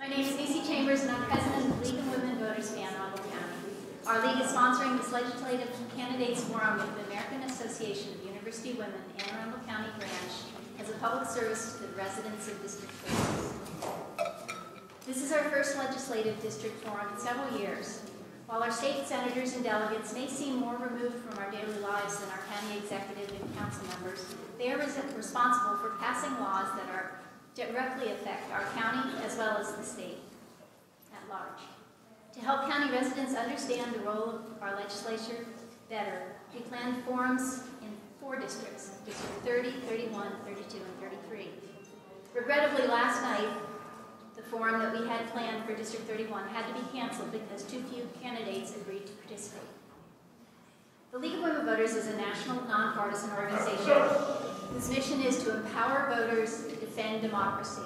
My name is Macy Chambers, and I'm president of the League of Women Voters of Anne Arundel County. Our league is sponsoring this legislative candidates forum with the American Association of University Women Anne Arundel County branch as a public service to the residents of District 30. This is our first legislative district forum in several years. While our state senators and delegates may seem more removed from our daily lives than our county executive and council members, they are responsible for passing laws that are directly affect our county as well as the state at large. To help county residents understand the role of our legislature better, we planned forums in four districts, District 30, 31, 32, and 33. Regrettably, last night, the forum that we had planned for District 31 had to be canceled because too few candidates agreed to participate. The League of Women Voters is a national nonpartisan organization whose mission is to empower voters defend democracy.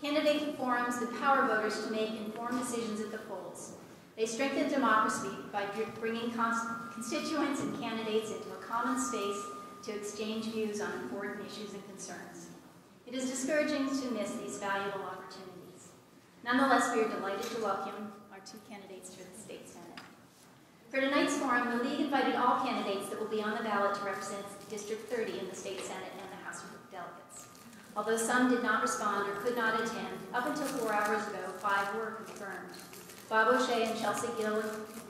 Candidate forums empower voters to make informed decisions at the polls. They strengthen democracy by bringing constituents and candidates into a common space to exchange views on important issues and concerns. It is discouraging to miss these valuable opportunities. Nonetheless, we are delighted to welcome our two candidates to the state senate. For tonight's forum, the league invited all candidates that will be on the ballot to represent District 30 in the state senate and the House of Delegates. Although some did not respond or could not attend, up until four hours ago, five were confirmed. Bob O'Shea and Chelsea Gill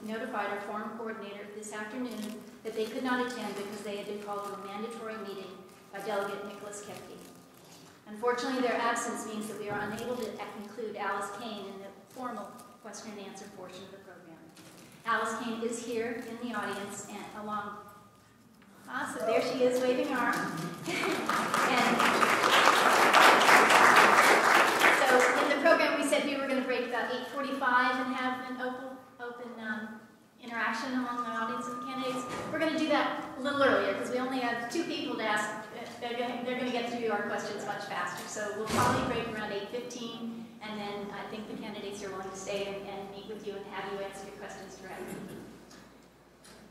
notified our forum coordinator this afternoon that they could not attend because they had been called to a mandatory meeting by Delegate Nicholas Kipke. Unfortunately, their absence means that we are unable to include Alice Cain in the formal question and answer portion of the program. Alice Cain is here in the audience and along, ah, so there she is waving her arm. and so in the program, we said we were going to break about 8:45 and have an open, open um, interaction among the audience and the candidates. We're going to do that a little earlier because we only have two people to ask. They're going, they're going to get through our questions much faster. So we'll probably break around 8:15, and then I think the candidates are willing to stay and, and meet with you and have you answer your questions directly.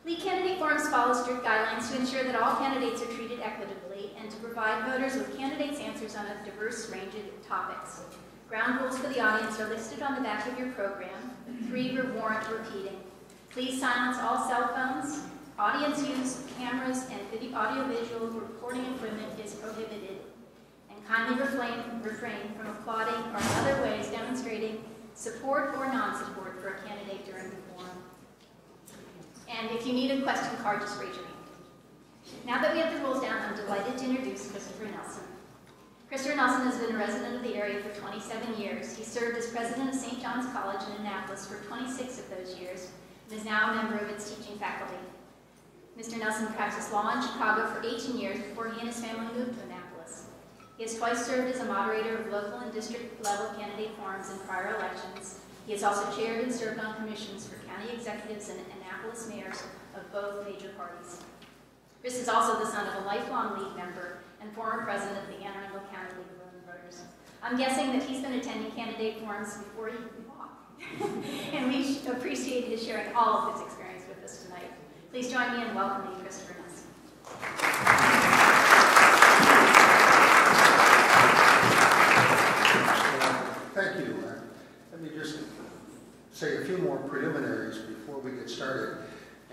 Lead candidate forums follow strict guidelines to ensure that all candidates are treated equitably and to provide voters with candidates' answers on a diverse range of topics. Ground rules for the audience are listed on the back of your program. Three warrant repeating. Please silence all cell phones. Audience use cameras and audiovisual recording equipment is prohibited. And kindly refrain, refrain from applauding or in other ways demonstrating support or non-support for a candidate during the forum. And if you need a question card, just raise your hand. Now that we have the rules down, I'm delighted to introduce Christopher Nelson. Christopher Nelson has been a resident of the area for 27 years. He served as president of St. John's College in Annapolis for 26 of those years and is now a member of its teaching faculty. Mr. Nelson practiced law in Chicago for 18 years before he and his family moved to Annapolis. He has twice served as a moderator of local and district level candidate forums in prior elections. He has also chaired and served on commissions for county executives and Annapolis mayors of both major parties. Chris is also the son of a lifelong league member and former president of the Anne Arundel County League of Women Voters. I'm guessing that he's been attending candidate forums before he could walk. and we appreciate his sharing all of his experience with us tonight. Please join me in welcoming Christopher Nelson. Thank you. Uh, Let me just say a few more preliminaries before we get started.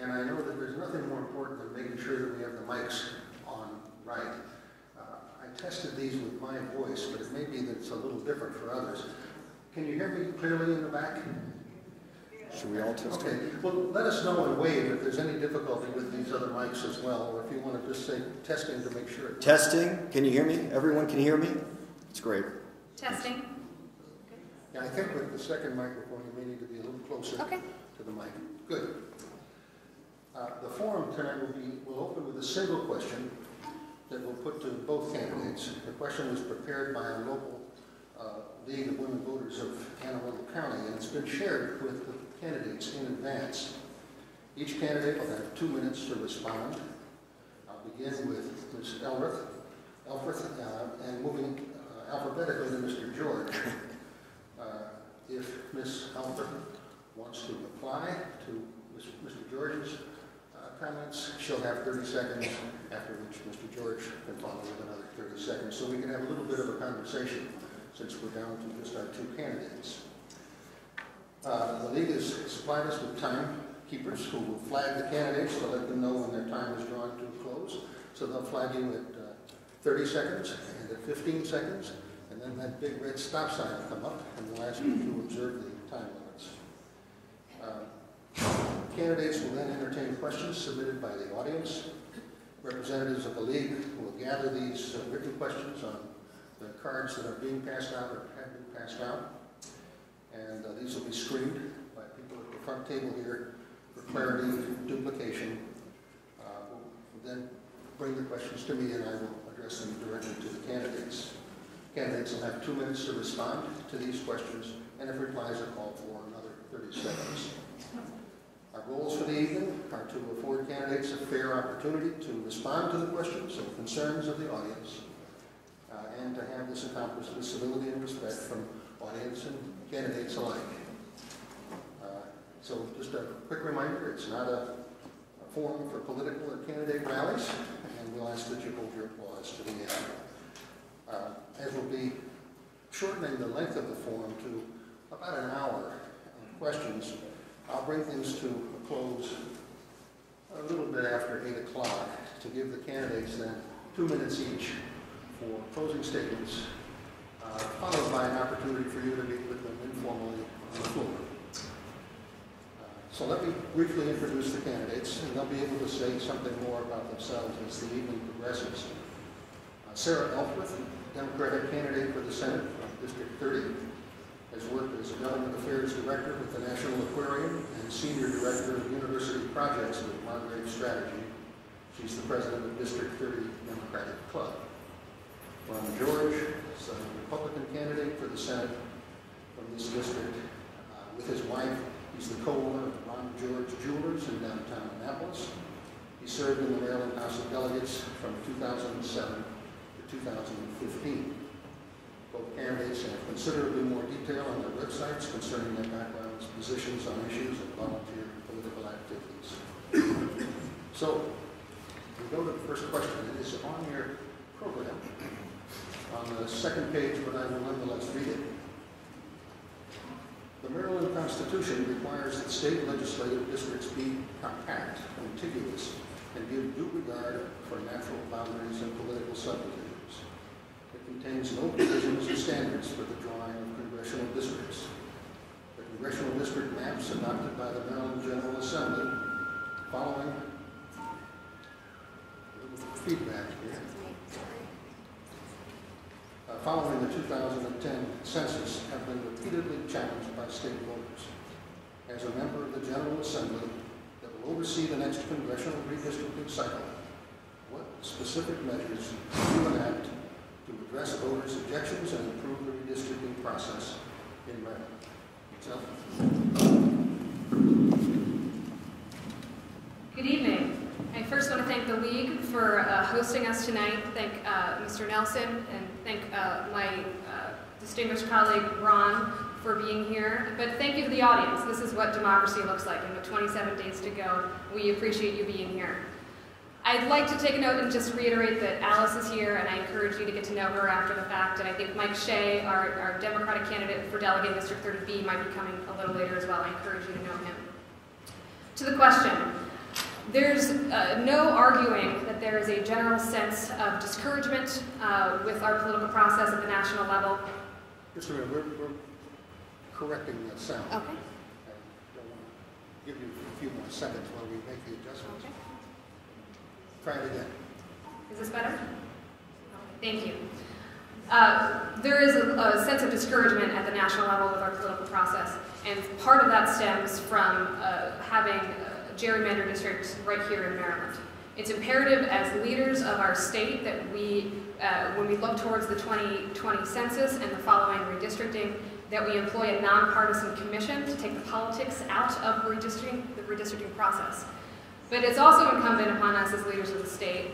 And I know that there's nothing more important than making sure that we have the mics on right. Uh, I tested these with my voice, but it may be that it's a little different for others. Can you hear me clearly in the back? Should we all test Okay, it? well, let us know and wave if there's any difficulty with these other mics as well, or if you want to just say testing to make sure. it- Testing. Can you hear me? Everyone can hear me? It's great. Testing. Yeah, I think with the second microphone, you may need to be a little closer Okay. to the mic. Good. Uh, The forum tonight will be, will open with a single question that we'll put to both candidates. The question was prepared by our local uh, League of Women Voters of Anne Arundel County, and it's been shared with the candidates in advance. Each candidate will have two minutes to respond. I'll begin with Ms. Elrith, Elfreth, uh, and moving uh, alphabetically to Mr. George. Uh, If Ms. Elfreth wants to reply to Mr. George's uh, comments, she'll have 30 seconds, after which Mr. George can follow with another 30 seconds, so we can have a little bit of a conversation. since we're down to just our two candidates. Uh, The league has supplied us with timekeepers who will flag the candidates to let them know when their time is drawing to a close. So they'll flag you at uh, 30 seconds and at 15 seconds, and then that big red stop sign will come up, and we'll ask you to observe the time limits. Uh, Candidates will then entertain questions submitted by the audience. Representatives of the league will gather these uh, written questions on the cards that are being passed out or have been passed out. And uh, these will be screened by people at the front table here for clarity, and duplication. Uh, We'll then bring the questions to me and I will address them directly to the candidates. Candidates will have two minutes to respond to these questions, and if replies are called for, another 30 seconds. Our goals for the evening are to afford candidates a fair opportunity to respond to the questions and concerns of the audience, uh, and to have this accomplished with civility and respect from audience and candidates alike. Uh, So just a quick reminder, it's not a a forum for political or candidate rallies, and we'll ask that you hold your applause to the end. Uh, As we'll be shortening the length of the forum to about an hour of questions, I'll bring things to a close a little bit after 8 o'clock to give the candidates then two minutes each for closing statements, uh, followed by an opportunity for you to meet floor. Uh, So let me briefly introduce the candidates, and they'll be able to say something more about themselves as the evening progresses. Uh, Sarah Elfreth, Democratic candidate for the Senate from District 30, has worked as a government affairs director with the National Aquarium and senior director of university projects with Margrave Strategy. She's the president of District 30 Democratic Club. Ron George is a Republican candidate for the Senate this district. Uh, With his wife, he's the co-owner of Ron George Jewelers in downtown Annapolis. He served in the Maryland House of Delegates from 2007 to 2015. Both candidates have considerably more detail on their websites concerning their backgrounds, positions on issues, and volunteer political activities. So, we go to the first question. It is on your program. On the second page, but I will nonetheless read it. The Maryland Constitution requires that state legislative districts be compact, contiguous, and give due regard for natural boundaries and political subdivisions. It contains no provisions or standards for the drawing of congressional districts. The congressional district maps adopted by the Maryland General Assembly following feedback here. Uh, following the 2010 census have been repeatedly challenged by state voters. As a member of the General Assembly that will oversee the next congressional redistricting cycle, what specific measures do you enact to address voters' objections and improve the redistricting process in Maryland Good evening. I first want to thank the League for uh, hosting us tonight, thank uh, Mr. Nelson, and thank uh, my uh, distinguished colleague Ron for being here. But thank you to the audience. This is what democracy looks like, and with 27 days to go, we appreciate you being here. I'd like to take a note and just reiterate that Alice is here, and I encourage you to get to know her after the fact. And I think Mike Shea, our, our Democratic candidate for delegate District 30B, might be coming a little later as well. I encourage you to know him. To the question, there's uh, no arguing that there is a general sense of discouragement uh, with our political process at the national level. just a minute, we're, we're correcting that sound. Okay. I want to give you a few more seconds while we make the adjustments. Try it again. Is this better? Thank you. Uh, there is a, a sense of discouragement at the national level with our political process, and part of that stems from uh, having a gerrymandered districts right here in Maryland. It's imperative as leaders of our state that we, uh, when we look towards the 2020 census and the following redistricting, that we employ a nonpartisan commission to take the politics out of redistricting, the redistricting process. But it's also incumbent upon us as leaders of the state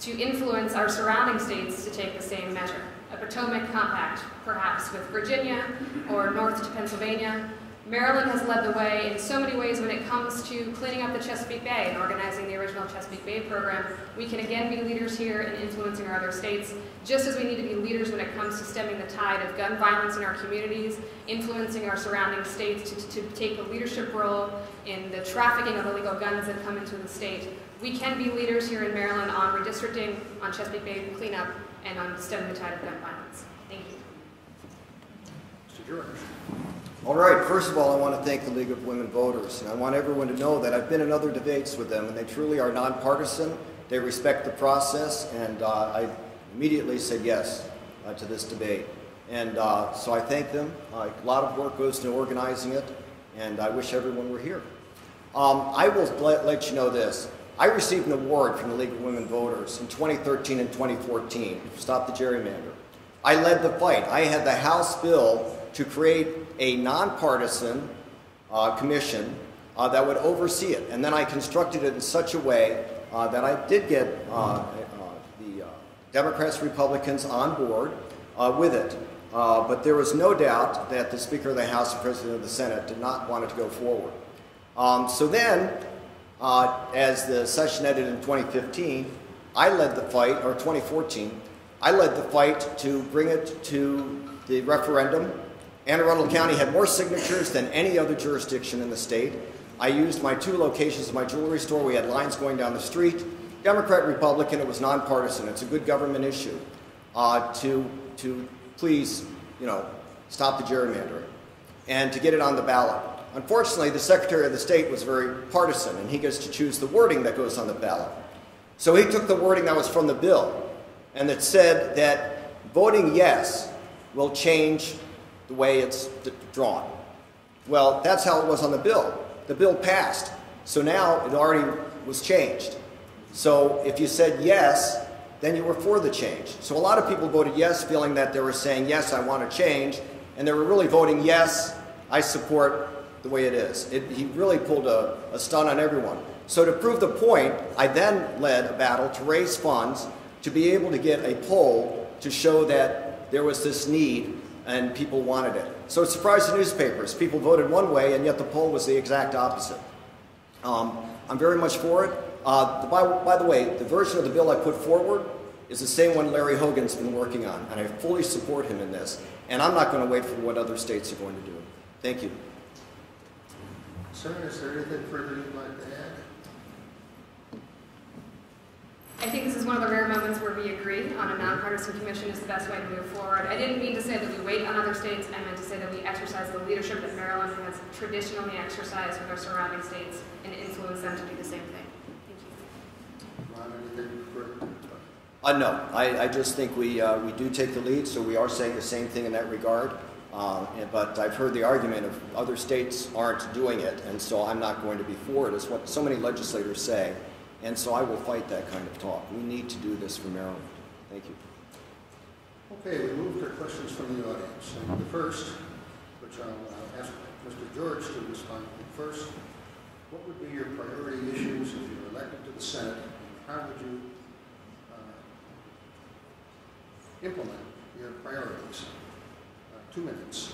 to influence our surrounding states to take the same measure. A Potomac compact, perhaps with Virginia or north to Pennsylvania, Maryland has led the way in so many ways when it comes to cleaning up the Chesapeake Bay and organizing the original Chesapeake Bay program. We can again be leaders here in influencing our other states, just as we need to be leaders when it comes to stemming the tide of gun violence in our communities, influencing our surrounding states to, to take a leadership role in the trafficking of illegal guns that come into the state. We can be leaders here in Maryland on redistricting, on Chesapeake Bay cleanup, and on stemming the tide of gun violence. Thank you. Mr. George. All right, first of all, I want to thank the League of Women Voters. And I want everyone to know that I've been in other debates with them, and they truly are nonpartisan. They respect the process, and uh, I immediately said yes uh, to this debate. And uh, so I thank them. Uh, a lot of work goes into organizing it, and I wish everyone were here. Um, I will let, let you know this. I received an award from the League of Women Voters in 2013 and 2014 to stop the gerrymander. I led the fight. I had the House bill to create a nonpartisan uh, commission uh, that would oversee it. And then I constructed it in such a way uh, that I did get uh, uh, the uh, Democrats, Republicans on board with it. but there was no doubt that the Speaker of the House and President of the Senate did not want it to go forward. Um, so then, as the session ended in 2015, I led the fight, or 2014, I led the fight to bring it to the referendum Anne Arundel County had more signatures than any other jurisdiction in the state. I used my two locations of my jewelry store. We had lines going down the street. Democrat, Republican, it was nonpartisan. It's a good government issue uh, to, to please, you know, stop the gerrymandering and to get it on the ballot. Unfortunately, the Secretary of the State was very partisan, and he gets to choose the wording that goes on the ballot. So he took the wording that was from the bill, and it said that voting yes will change the way it's drawn. Well, that's how it was on the bill. The bill passed, so now it already was changed. So if you said yes, then you were for the change. So a lot of people voted yes, feeling that they were saying, yes, I want to change, and they were really voting yes, I support the way it is. It, he really pulled a, a on everyone. So to prove the point, I then led a battle to raise funds to be able to get a poll to show that there was this need and people wanted it. So it surprised the newspapers. People voted one way, and yet the poll was the exact opposite. Um, I'm very much for it. Uh, the, by, by, the way, the version of the bill I put forward is the same one Larry Hogan's been working on, and I fully support him in this. And I'm not going to wait for what other states are going to do. Thank you. Sir, is there anything further you'd like to add? I think this is one of the rare moments where we agree on a nonpartisan commission is the best way to move forward. I didn't mean to say that we wait on other states. I meant to say that we exercise the leadership that Maryland has traditionally exercised with our surrounding states and influence them to do the same thing. Thank you. Ron, anything further? Uh, no, I, I just think we, uh, we do take the lead, so we are saying the same thing in that regard. Uh, but I've heard the argument of other states aren't doing it, and so I'm not going to be for it, is what so many legislators say. And so I will fight that kind of talk. We need to do this for Maryland. Thank you. Okay, we move to questions from the audience. And the first, which I'll uh, ask Mr. George to respond to first, what would be your priority issues if you were elected to the Senate, and how would you uh, implement your priorities? Uh, two minutes.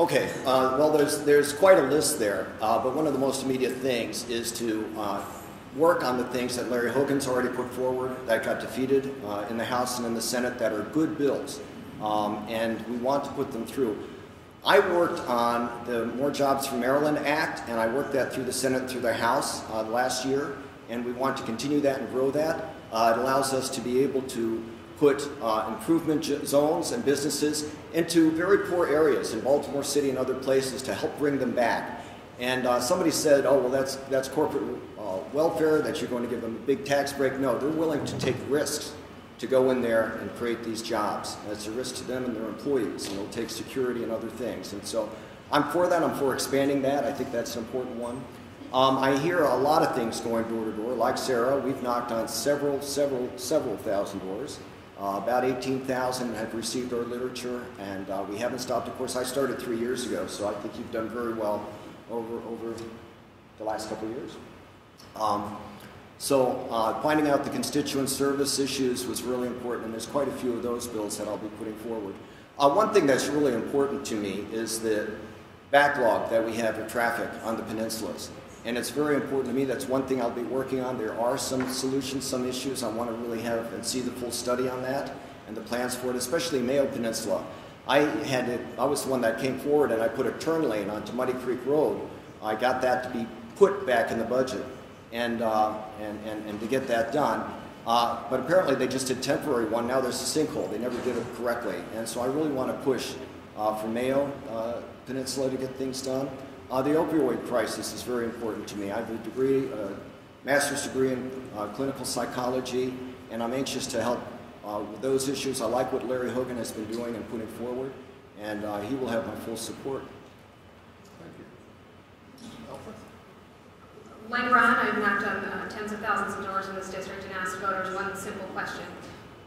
Okay, uh, well, there's, there's quite a list there, uh, but one of the most immediate things is to uh, work on the things that Larry Hogan's already put forward that got defeated uh, in the House and in the Senate that are good bills, um, and we want to put them through. I worked on the More Jobs for Maryland Act, and I worked that through the Senate, through the House uh, last year, and we want to continue that and grow that. Uh, it allows us to be able to put uh, improvement zones and businesses into very poor areas in Baltimore City and other places to help bring them back. And uh, somebody said, oh, well, that's, that's corporate uh, welfare, that you're going to give them a big tax break. No, they're willing to take risks to go in there and create these jobs. It's a risk to them and their employees, and it'll take security and other things. And so I'm for that. I'm for expanding that. I think that's an important one. Um, I hear a lot of things going door to door. Like Sarah, we've knocked on several, several, several thousand doors. Uh, about 18,000 have received our literature, and uh, we haven't stopped. Of course, I started three years ago, so I think you've done very well over, over the last couple of years. Um, so uh, finding out the constituent service issues was really important, and there's quite a few of those bills that I'll be putting forward. Uh, one thing that's really important to me is the backlog that we have of traffic on the peninsulas. And it's very important to me. That's one thing I'll be working on. There are some solutions, some issues. I want to really have and see the full study on that and the plans for it, especially Mayo Peninsula. I had it, I was the one that came forward and I put a turn lane onto Muddy Creek Road. I got that to be put back in the budget and, uh, and, and, and to get that done. Uh, but apparently they just did temporary one. Now there's a sinkhole. They never did it correctly. And so I really want to push uh, for Mayo uh, Peninsula to get things done. Uh, the opioid crisis is very important to me. I have a degree, a master's degree in uh, clinical psychology, and I'm anxious to help uh, with those issues. I like what Larry Hogan has been doing and putting forward, and uh, he will have my full support. Thank you. Alfred? Like Ron, I've knocked on uh, tens of thousands of doors in this district and asked voters one simple question.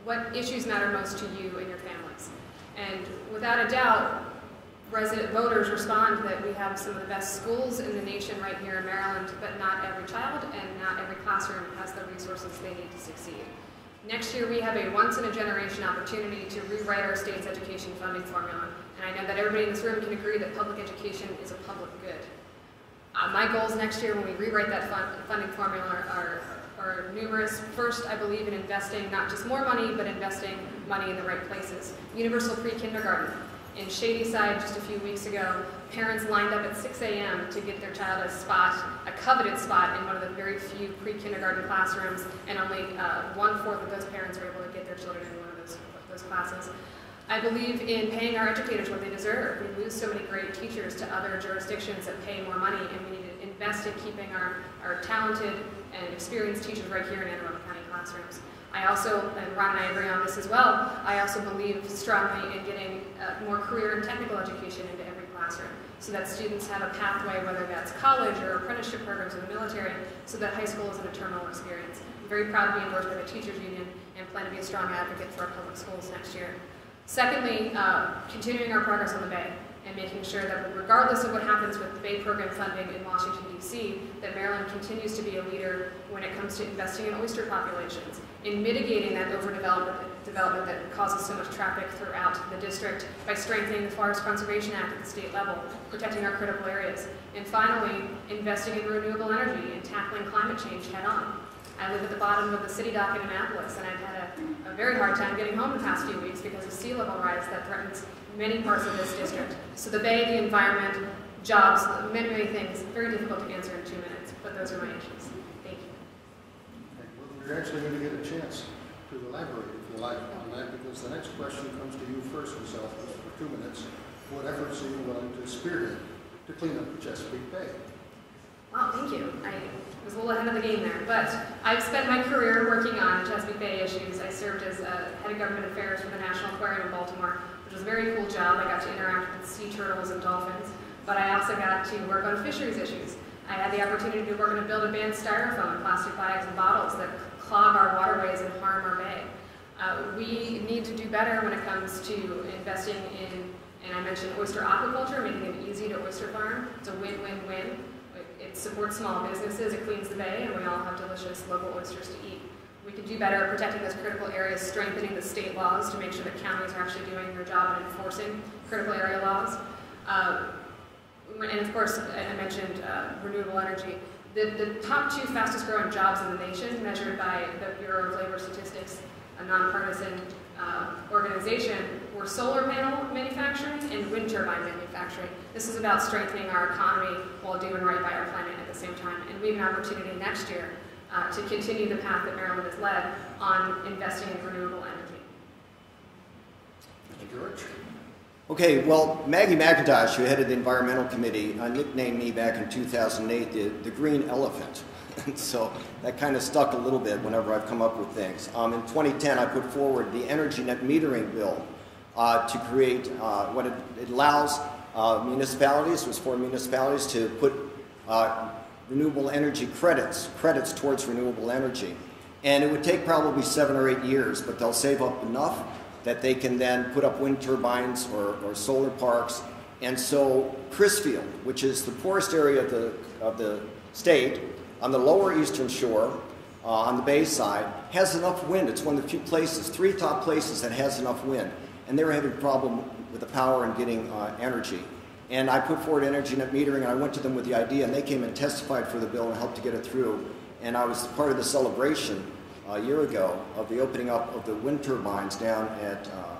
What issues matter most to you and your families? And without a doubt, resident voters respond that we have some of the best schools in the nation right here in Maryland, but not every child and not every classroom has the resources they need to succeed. Next year, we have a once-in-a-generation opportunity to rewrite our state's education funding formula. And I know that everybody in this room can agree that public education is a public good. Uh, my goals next year when we rewrite that fund, funding formula are, are numerous. First, I believe in investing not just more money, but investing money in the right places. Universal pre-kindergarten. In Shadyside just a few weeks ago, parents lined up at 6 a.m. to get their child a spot, a coveted spot in one of the very few pre-kindergarten classrooms, and only uh, one-fourth of those parents were able to get their children in one of those, those classes. I believe in paying our educators what they deserve. We lose so many great teachers to other jurisdictions that pay more money, and we need to invest in keeping our, our talented and experienced teachers right here in Anne Arundel County classrooms. I also, and Ron and I agree on this as well, I also believe strongly in getting uh, more career and technical education into every classroom so that students have a pathway, whether that's college or apprenticeship programs in the military, so that high school is an eternal experience. I'm very proud to be endorsed by the Teachers Union and plan to be a strong advocate for our public schools next year. Secondly, uh, continuing our progress on the Bay and making sure that regardless of what happens with the Bay program funding in Washington, D.C., that Maryland continues to be a leader when it comes to investing in oyster populations, in mitigating that overdevelopment development that causes so much traffic throughout the district by strengthening the Forest Conservation Act at the state level, protecting our critical areas, and finally, investing in renewable energy and tackling climate change head on. I live at the bottom of the city dock in Annapolis, and I've had a, a very hard time getting home the past few weeks because of sea level rise that threatens many parts of this district. So the bay, the environment, jobs, many, many things, very difficult to answer in two minutes, but those are my issues. Thank you. You're actually going to get a chance to elaborate, if you like, on that, because the next question comes to you first, Ms. For two minutes. What efforts are you willing to spearhead to clean up the Chesapeake Bay? Wow, thank you. I was a little ahead of the game there, but I've spent my career working on Chesapeake Bay issues. I served as uh, head of government affairs for the National Aquarium in Baltimore, which was a very cool job. I got to interact with sea turtles and dolphins, but I also got to work on fisheries issues. I had the opportunity to work on a build a banned styrofoam, plastic bags, and bottles that clog our waterways and harm our bay. Uh, we need to do better when it comes to investing in, and I mentioned oyster aquaculture, making it easy to oyster farm. It's a win-win-win. Supports small businesses, it cleans the bay, and we all have delicious local oysters to eat. We can do better at protecting those critical areas, strengthening the state laws to make sure that counties are actually doing their job in enforcing critical area laws. Uh, and of course, I mentioned uh, renewable energy. The, the top two fastest growing jobs in the nation, measured by the Bureau of Labor Statistics, a nonpartisan uh, organization, were solar panel manufacturing and wind turbine manufacturing. This is about strengthening our economy while doing right by our planet at the same time. And we have an opportunity next year uh, to continue the path that Maryland has led on investing in renewable energy. Thank you, Rich. Okay, well, Maggie McIntosh, who headed the Environmental Committee, uh, nicknamed me back in 2008 the, the Green Elephant. And so that kind of stuck a little bit whenever I've come up with things. Um, in 2010, I put forward the Energy Net Metering Bill uh, to create uh, what it, it allows uh, municipalities, was for municipalities to put uh, renewable energy credits, credits towards renewable energy. And it would take probably seven or eight years, but they'll save up enough that they can then put up wind turbines or, or solar parks. And so Crisfield, which is the poorest area of the, of the state, on the lower eastern shore, uh, on the bay side, has enough wind. It's one of the few places, three top places that has enough wind. And they were having a problem with the power and getting uh, energy. And I put forward energy net metering, and I went to them with the idea, and they came and testified for the bill and helped to get it through. And I was part of the celebration a year ago of the opening up of the wind turbines down at uh,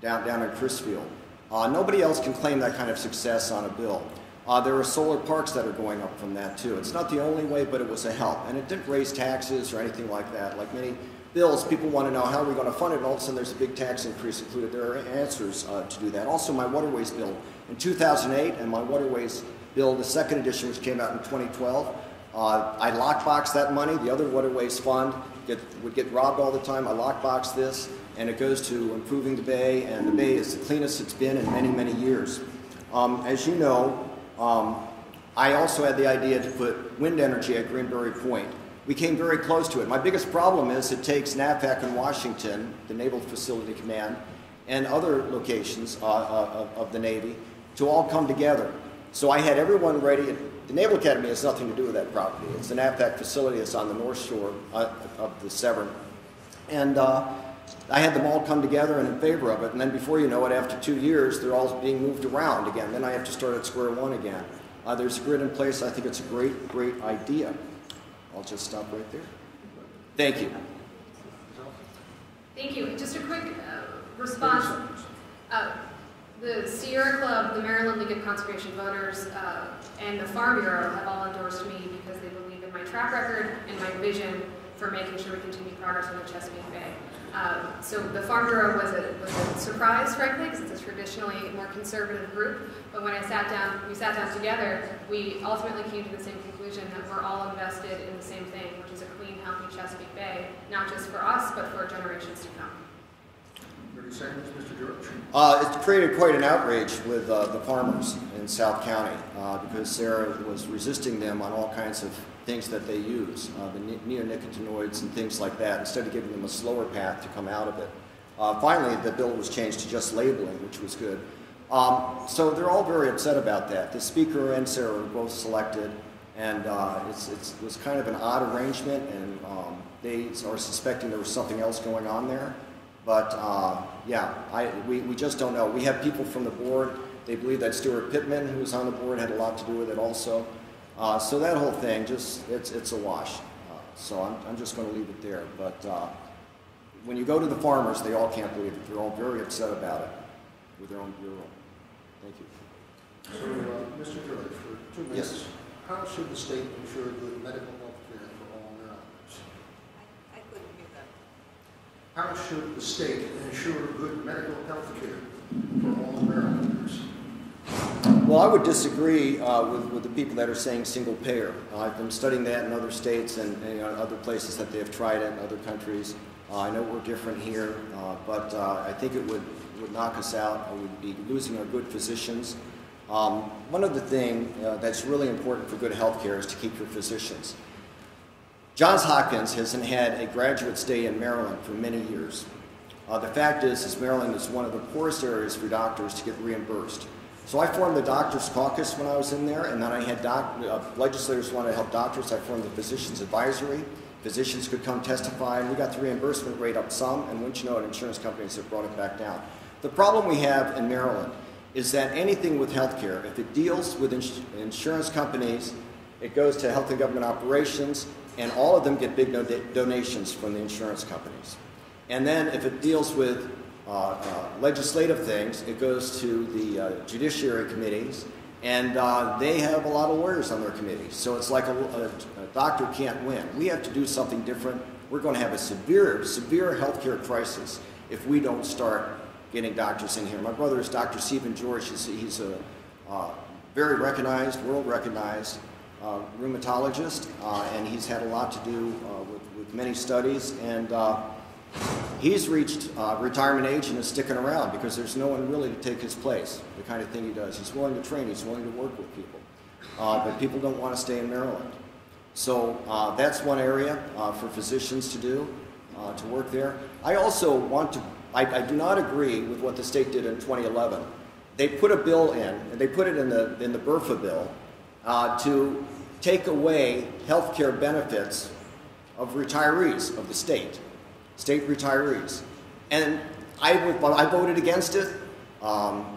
down down in Crisfield. Uh, nobody else can claim that kind of success on a bill. Uh, there are solar parks that are going up from that too. It's not the only way, but it was a help, and it didn't raise taxes or anything like that. Like many bills, people want to know how are we going to fund it, and all of a sudden there's a big tax increase included. There are answers uh, to do that. Also, my waterways bill in 2008, and my waterways bill, the second edition, which came out in 2012. Uh, I lockbox that money. The other waterways fund get, would get robbed all the time. I lockbox this, and it goes to improving the bay, and the bay is the cleanest it's been in many, many years. Um, as you know, um, I also had the idea to put wind energy at Greenberry Point. We came very close to it. My biggest problem is it takes NAVFAC in Washington, the Naval Facility Command, and other locations uh, uh, of the Navy to all come together. So I had everyone ready. The Naval Academy has nothing to do with that property. It's an NAVFAC facility that's on the north shore uh, of the Severn. And uh, I had them all come together and in favor of it. And then before you know it, after two years, they're all being moved around again. Then I have to start at square one again. Uh, there's a grid in place. I think it's a great, great idea. I'll just stop right there. Thank you. Thank you. Just a quick uh, response. Uh, the Sierra Club, the Maryland League of Conservation Voters, uh, and the Farm Bureau have all endorsed me because they believe in my track record and my vision for making sure we continue progress on the Chesapeake Bay. Um, so the Farm Bureau was a, was a surprise, frankly, because it's a traditionally more conservative group. But when I sat down, we sat down together, we ultimately came to the same conclusion that we're all invested in the same thing, which is a clean, healthy Chesapeake Bay, not just for us, but for generations to come. 30 seconds, Mr. George. Uh, it's created quite an outrage with uh, the farmers in South County uh, because Sarah was resisting them on all kinds of things that they use, uh, the neonicotinoids and things like that, instead of giving them a slower path to come out of it. Uh, finally, the bill was changed to just labeling, which was good. Um, so they're all very upset about that. The speaker and Sarah were both selected, and uh, it's, it's, it was kind of an odd arrangement, and um, they are suspecting there was something else going on there. But uh, yeah, I, we, we just don't know. We have people from the board. They believe that Steuart Pittman, who was on the board, had a lot to do with it also. Uh, so that whole thing, just it's, it's a wash. Uh, so I'm, I'm just going to leave it there. But uh, when you go to the farmers, they all can't believe it. They're all very upset about it with their own bureau. Thank you. So, uh, Mr. George, for two minutes, Yes. how should the state ensure good medical health care for all Marylanders? I couldn't hear that. How should the state ensure good medical health care for all Marylanders? Well, I would disagree uh, with, with the people that are saying single payer. Uh, I've been studying that in other states and, and you know, other places that they have tried it in other countries. Uh, I know we're different here, uh, but uh, I think it would, would knock us out. Would be losing our good physicians. Um, one of the things uh, that's really important for good health care is to keep your physicians. Johns Hopkins hasn't had a graduate stay in Maryland for many years. the fact is, is Maryland is one of the poorest areas for doctors to get reimbursed. So I formed the Doctors Caucus when I was in there, and then I had doc, uh, legislators wanted to help doctors. I formed the Physicians Advisory. Physicians could come testify, and we got the reimbursement rate up some, and once you know it, insurance companies have brought it back down. The problem we have in Maryland is that anything with healthcare, if it deals with ins insurance companies, it goes to health and government operations, and all of them get big donations from the insurance companies. And then if it deals with legislative things, it goes to the uh, judiciary committees, and uh, they have a lot of lawyers on their committees. So it's like a, a, a, doctor can't win. We have to do something different. We're going to have a severe, severe healthcare crisis if we don't start getting doctors in here. My brother is Dr. Stephen George. He's, he's a uh, very recognized, world recognized uh, rheumatologist, and he's had a lot to do with, with, many studies. And He's reached uh, retirement age and is sticking around because there's no one really to take his place, the kind of thing he does. He's willing to train, he's willing to work with people. Uh, but people don't want to stay in Maryland. So uh, that's one area uh, for physicians to do, uh, to work there. I also want to, I, I, do not agree with what the state did in 2011. They put a bill in, and they put it in the, in the BRFA bill, uh, to take away health care benefits of retirees of the state state retirees. And I, I voted against it. Um,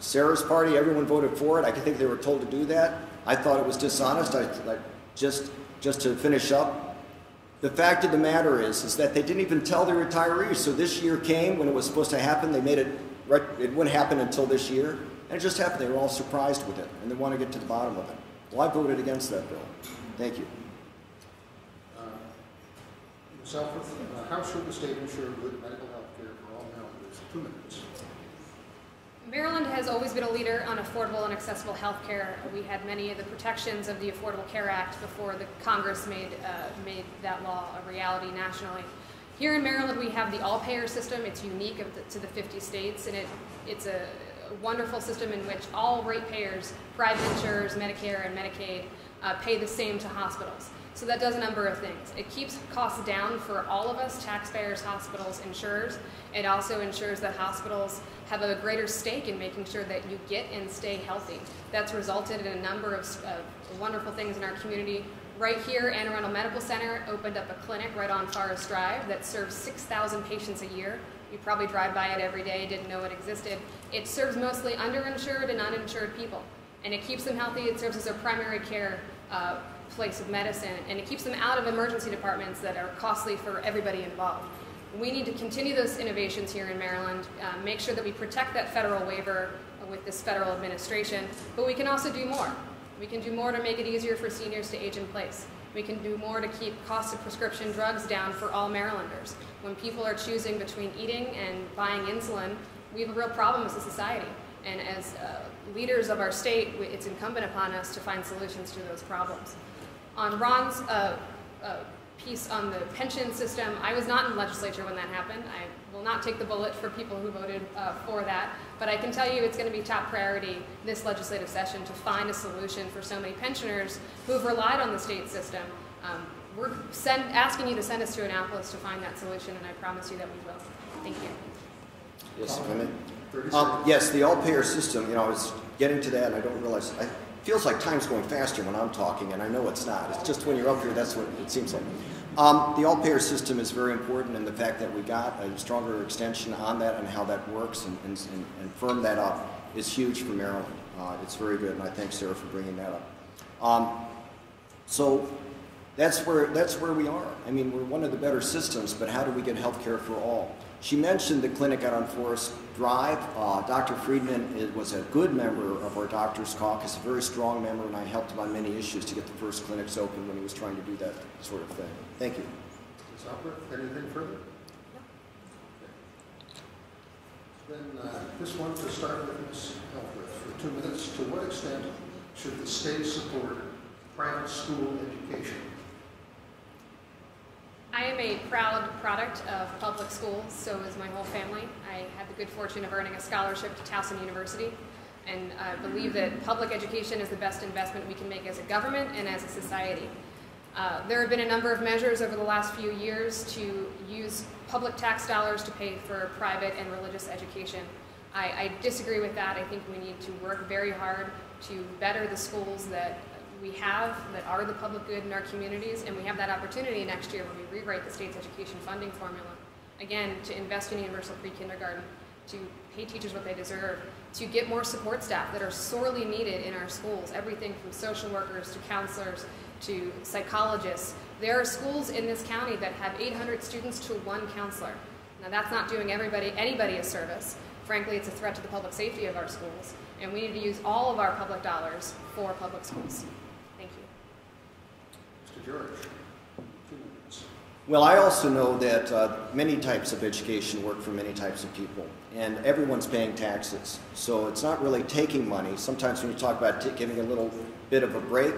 Sarah's party, everyone voted for it. I think they were told to do that. I thought it was dishonest. I, I just, just to finish up, the fact of the matter is, is that they didn't even tell the retirees. So this year came when it was supposed to happen. They made it, it wouldn't happen until this year. And it just happened. They were all surprised with it, and they want to get to the bottom of it. Well, I voted against that bill. Thank you. Alford, uh, how should the state ensure good medical health care for all Marylanders? Two minutes. Maryland has always been a leader on affordable and accessible health care. We had many of the protections of the Affordable Care Act before the Congress made, uh, made that law a reality nationally. Here in Maryland, we have the all-payer system. It's unique the, to the 50 states, and it, it's a wonderful system in which all ratepayers, private insurers, Medicare, and Medicaid uh, pay the same to hospitals. So that does a number of things. It keeps costs down for all of us, taxpayers, hospitals, insurers. It also ensures that hospitals have a greater stake in making sure that you get and stay healthy. That's resulted in a number of uh, wonderful things in our community. Right here, Anne Arundel Medical Center opened up a clinic right on Forest Drive that serves 6,000 patients a year. You probably drive by it every day, didn't know it existed. It serves mostly underinsured and uninsured people, and it keeps them healthy. It serves as a primary care uh, place of medicine, and it keeps them out of emergency departments that are costly for everybody involved. We need to continue those innovations here in Maryland, uh, make sure that we protect that federal waiver with this federal administration, but we can also do more. We can do more to make it easier for seniors to age in place. We can do more to keep costs of prescription drugs down for all Marylanders. When people are choosing between eating and buying insulin, we have a real problem as a society. And as uh, leaders of our state, it's incumbent upon us to find solutions to those problems. On Ron's uh, uh, piece on the pension system, I was not in the legislature when that happened. I will not take the bullet for people who voted uh, for that, but I can tell you it's going to be top priority this legislative session to find a solution for so many pensioners who have relied on the state system. Um, we're send, asking you to send us to Annapolis to find that solution, and I promise you that we will. Thank you. Yes, if I may. 30 Um, yes, the all-payer system, you know, I was getting to that and I don't realize, it feels like time's going faster when I'm talking and I know it's not. It's just when you're up here, that's what it seems like. Um, the all-payer system is very important and the fact that we got a stronger extension on that and how that works and, and, and firm that up is huge for Maryland. Uh, it's very good and I thank Sarah for bringing that up. Um, so that's where, that's where we are. I mean, we're one of the better systems, but how do we get health care for all? She mentioned the clinic out on Forest Drive. Uh, Dr. Friedman is, was a good member of our doctor's caucus, a very strong member, and I helped him on many issues to get the first clinics open when he was trying to do that sort of thing. Thank you. Ms. Alford, anything further? Then uh, this one to start with Ms. Alford for two minutes. To what extent should the state support private school education? I am a proud product of public schools, so is my whole family. I had the good fortune of earning a scholarship to Towson University, and I believe that public education is the best investment we can make as a government and as a society. Uh, there have been a number of measures over the last few years to use public tax dollars to pay for private and religious education. I, I disagree with that. I think we need to work very hard to better the schools that we have that are the public good in our communities, and we have that opportunity next year when we rewrite the state's education funding formula. Again, to invest in universal pre-kindergarten, to pay teachers what they deserve, to get more support staff that are sorely needed in our schools, everything from social workers to counselors to psychologists. There are schools in this county that have 800 students to one counselor. Now that's not doing everybody, anybody a service. Frankly, it's a threat to the public safety of our schools, and we need to use all of our public dollars for public schools. George. Well, I also know that uh, many types of education work for many types of people, and everyone's paying taxes. So it's not really taking money. Sometimes when you talk about giving a little bit of a break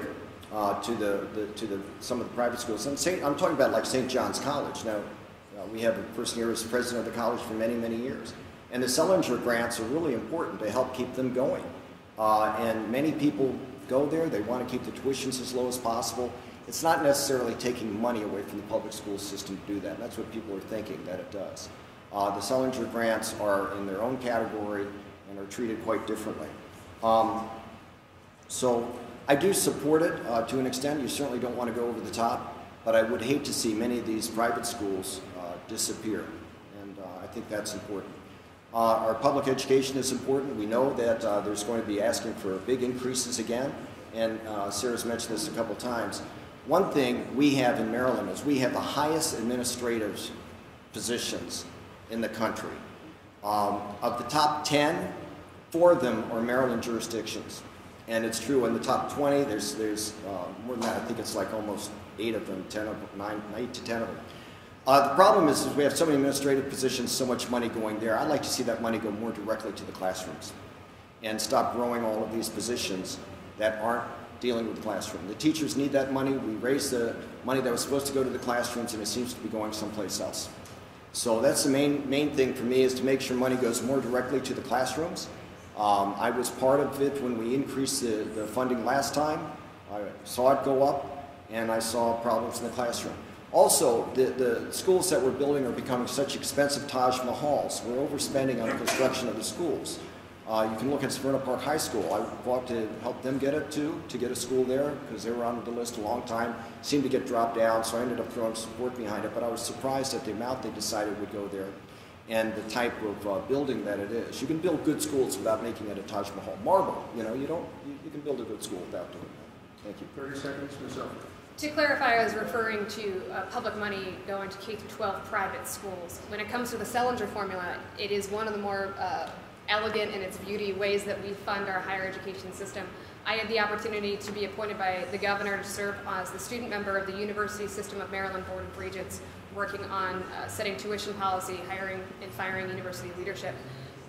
uh, to the, the to the some of the private schools, and Saint, I'm talking about like St. John's College. Now, uh, we have a person here who's president of the college for many many years, and the Sellinger grants are really important to help keep them going. Uh, and many people go there. They want to keep the tuitions as low as possible. It's not necessarily taking money away from the public school system to do that. And that's what people are thinking that it does. Uh, the Sellinger grants are in their own category and are treated quite differently. Um, so I do support it uh, to an extent. You certainly don't want to go over the top, but I would hate to see many of these private schools uh, disappear, and uh, I think that's important. Uh, our public education is important. We know that uh, there's going to be asking for big increases again, and Sarah's mentioned this a couple times. One thing we have in Maryland is we have the highest administrative positions in the country. Um, of the top 10, four of them are Maryland jurisdictions. And it's true in the top 20, there's, there's uh, more than that. I think it's like almost eight of them, 10 of them, nine, eight to 10 of them. Uh, the problem is, is we have so many administrative positions, so much money going there. I'd like to see that money go more directly to the classrooms and stop growing all of these positions that aren't dealing with the classroom. The teachers need that money. We raised the money that was supposed to go to the classrooms, and it seems to be going someplace else. So that's the main, main thing for me is to make sure money goes more directly to the classrooms. Um, I was part of it when we increased the, the funding last time. I saw it go up, and I saw problems in the classroom. Also, the, the schools that we're building are becoming such expensive Taj Mahals. We're overspending on the construction of the schools. Uh, you can look at Severna Park High School. I fought to help them get it too, to get a school there, because they were on the list a long time. Seemed to get dropped down, so I ended up throwing support behind it. But I was surprised at the amount they decided would go there and the type of uh, building that it is. You can build good schools without making it a Taj Mahal. Marble, you know, you don't, you, you can build a good school without doing that. Thank you. 30 seconds, Ms. Elder. To clarify, I was referring to uh, public money going to K through 12 private schools. When it comes to the Sellinger formula, it is one of the more uh, elegant in its beauty ways that we fund our higher education system. I had the opportunity to be appointed by the governor to serve as the student member of the University System of Maryland Board of Regents, working on uh, setting tuition policy, hiring and firing university leadership.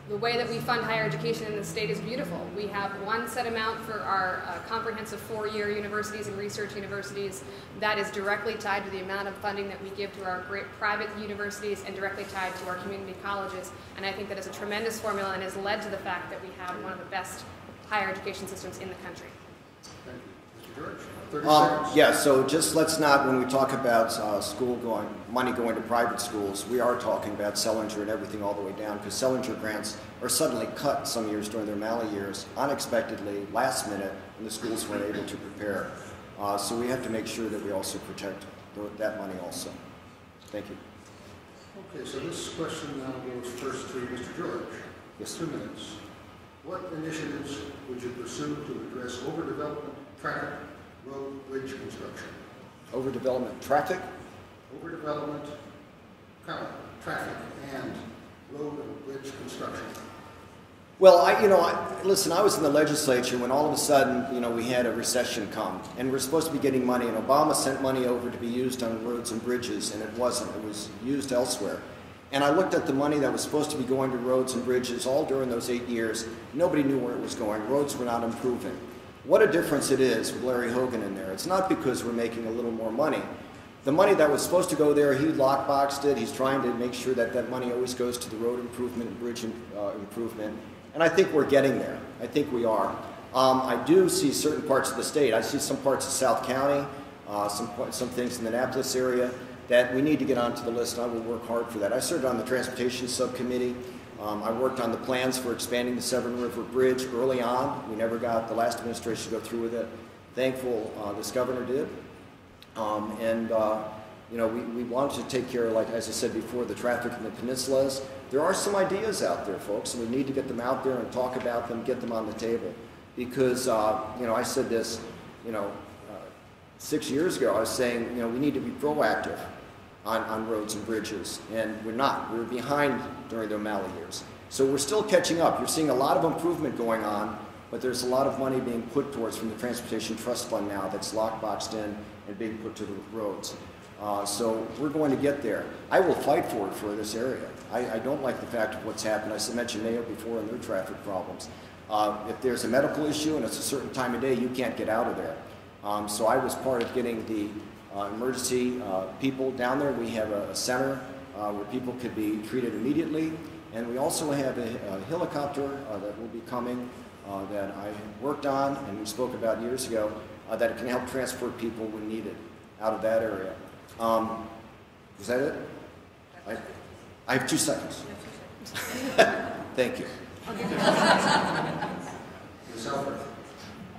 The way that we fund higher education in the state is beautiful. We have one set amount for our uh, comprehensive four-year universities and research universities that is directly tied to the amount of funding that we give to our great private universities and directly tied to our community colleges. And I think that is a tremendous formula and has led to the fact that we have one of the best higher education systems in the country. Thank you. Mr. George, 30 Um, yeah, so just let's not, when we talk about uh, school going, money going to private schools, we are talking about Sellinger and everything all the way down, because Sellinger grants are suddenly cut some years during the O'Malley years, unexpectedly, last minute, and the schools weren't able to prepare. Uh, so we have to make sure that we also protect that money also. Thank you. Okay, so this question now goes first to Mr. George. Yes. Two minutes. What initiatives would you pursue to address overdevelopment, traffic, road, bridge construction? Overdevelopment, traffic? Overdevelopment, traffic, and road and bridge construction. Well, I, you know, I, listen, I was in the legislature when all of a sudden, you know, we had a recession come, and we're supposed to be getting money, and Obama sent money over to be used on roads and bridges, and it wasn't. It was used elsewhere. And I looked at the money that was supposed to be going to roads and bridges all during those eight years. Nobody knew where it was going. Roads were not improving. What a difference it is with Larry Hogan in there. It's not because we're making a little more money. The money that was supposed to go there, he lockboxed it. He's trying to make sure that that money always goes to the road improvement and bridge uh, improvement. And I think we're getting there. I think we are. Um, I do see certain parts of the state. I see some parts of South County, uh, some, some things in the Annapolis area that we need to get onto the list, I will work hard for that. I served on the Transportation Subcommittee. Um, I worked on the plans for expanding the Severn River Bridge early on. We never got the last administration to go through with it. Thankful uh, this governor did. Um, and, uh, you know, we, we wanted to take care like, as I said before, the traffic in the peninsulas. There are some ideas out there, folks, and we need to get them out there and talk about them, get them on the table. Because, uh, you know, I said this, you know, uh, six years ago, I was saying, you know, we need to be proactive on, on roads and bridges, and we're not. We were behind during the O'Malley years. So we're still catching up. You're seeing a lot of improvement going on, but there's a lot of money being put towards from the Transportation Trust Fund now that's lockboxed in and being put to the roads. Uh, so we're going to get there. I will fight for it for this area. I, I don't like the fact of what's happened. I mentioned Mayo before and their traffic problems. Uh, if there's a medical issue and it's a certain time of day, you can't get out of there. Um, so I was part of getting the emergency uh, people down there. We have a, a center uh, where people could be treated immediately. And we also have a, a helicopter uh, that will be coming uh, that I worked on and we spoke about years ago uh, that can help transport people when needed out of that area. Um, is that it? I, I have two seconds. Thank you.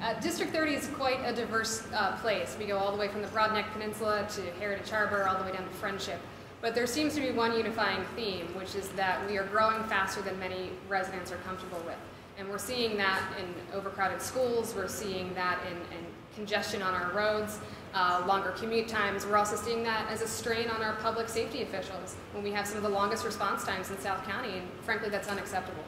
Uh, District 30 is quite a diverse uh, place. We go all the way from the Broadneck Peninsula to Heritage Harbor, all the way down to Friendship. But there seems to be one unifying theme, which is that we are growing faster than many residents are comfortable with. And we're seeing that in overcrowded schools, we're seeing that in, in congestion on our roads, uh, longer commute times. We're also seeing that as a strain on our public safety officials when we have some of the longest response times in South County, and frankly, that's unacceptable.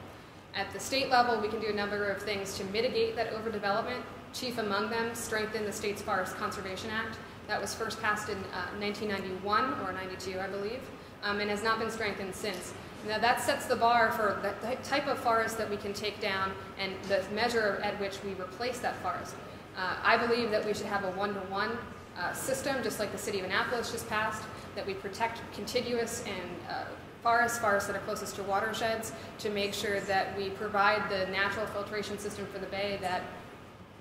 At the state level, we can do a number of things to mitigate that overdevelopment. Chief among them, strengthen the state's Forest Conservation Act. That was first passed in uh, 1991 or 92, I believe, um, and has not been strengthened since. Now that sets the bar for the type of forest that we can take down and the measure at which we replace that forest. Uh, I believe that we should have a one-to-one uh, system, just like the city of Annapolis just passed, that we protect contiguous and uh, forests, that are closest to watersheds, to make sure that we provide the natural filtration system for the bay that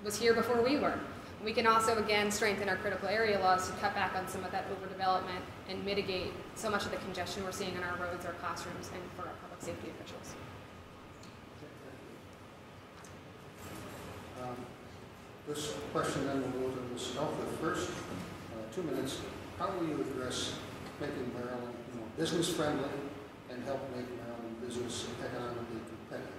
was here before we were. We can also, again, strengthen our critical area laws to cut back on some of that overdevelopment and mitigate so much of the congestion we're seeing on our roads, our classrooms, and for our public safety officials. Um, This question then will go to Ms. Elfreth first. Uh, Two minutes. How will you address making Maryland more business-friendly help make Maryland business economically competitive?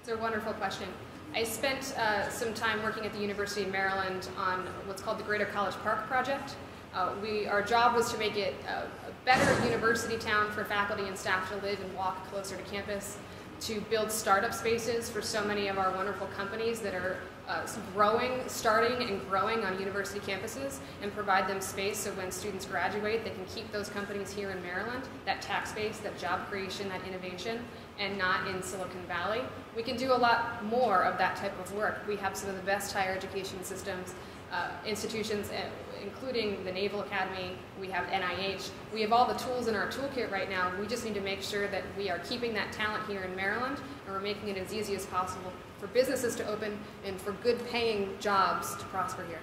It's a wonderful question. I spent uh, some time working at the University of Maryland on what's called the Greater College Park Project. Uh, we, our job was to make it a, a better university town for faculty and staff to live and walk closer to campus, to build startup spaces for so many of our wonderful companies that are uh, growing, starting and growing on university campuses, and provide them space so when students graduate, they can keep those companies here in Maryland, that tax base, that job creation, that innovation, and not in Silicon Valley. We can do a lot more of that type of work. We have some of the best higher education systems, uh, institutions, uh, including the Naval Academy. We have NIH. We have all the tools in our toolkit right now. We just need to make sure that we are keeping that talent here in Maryland, and we're making it as easy as possible for businesses to open and for good paying jobs to prosper here.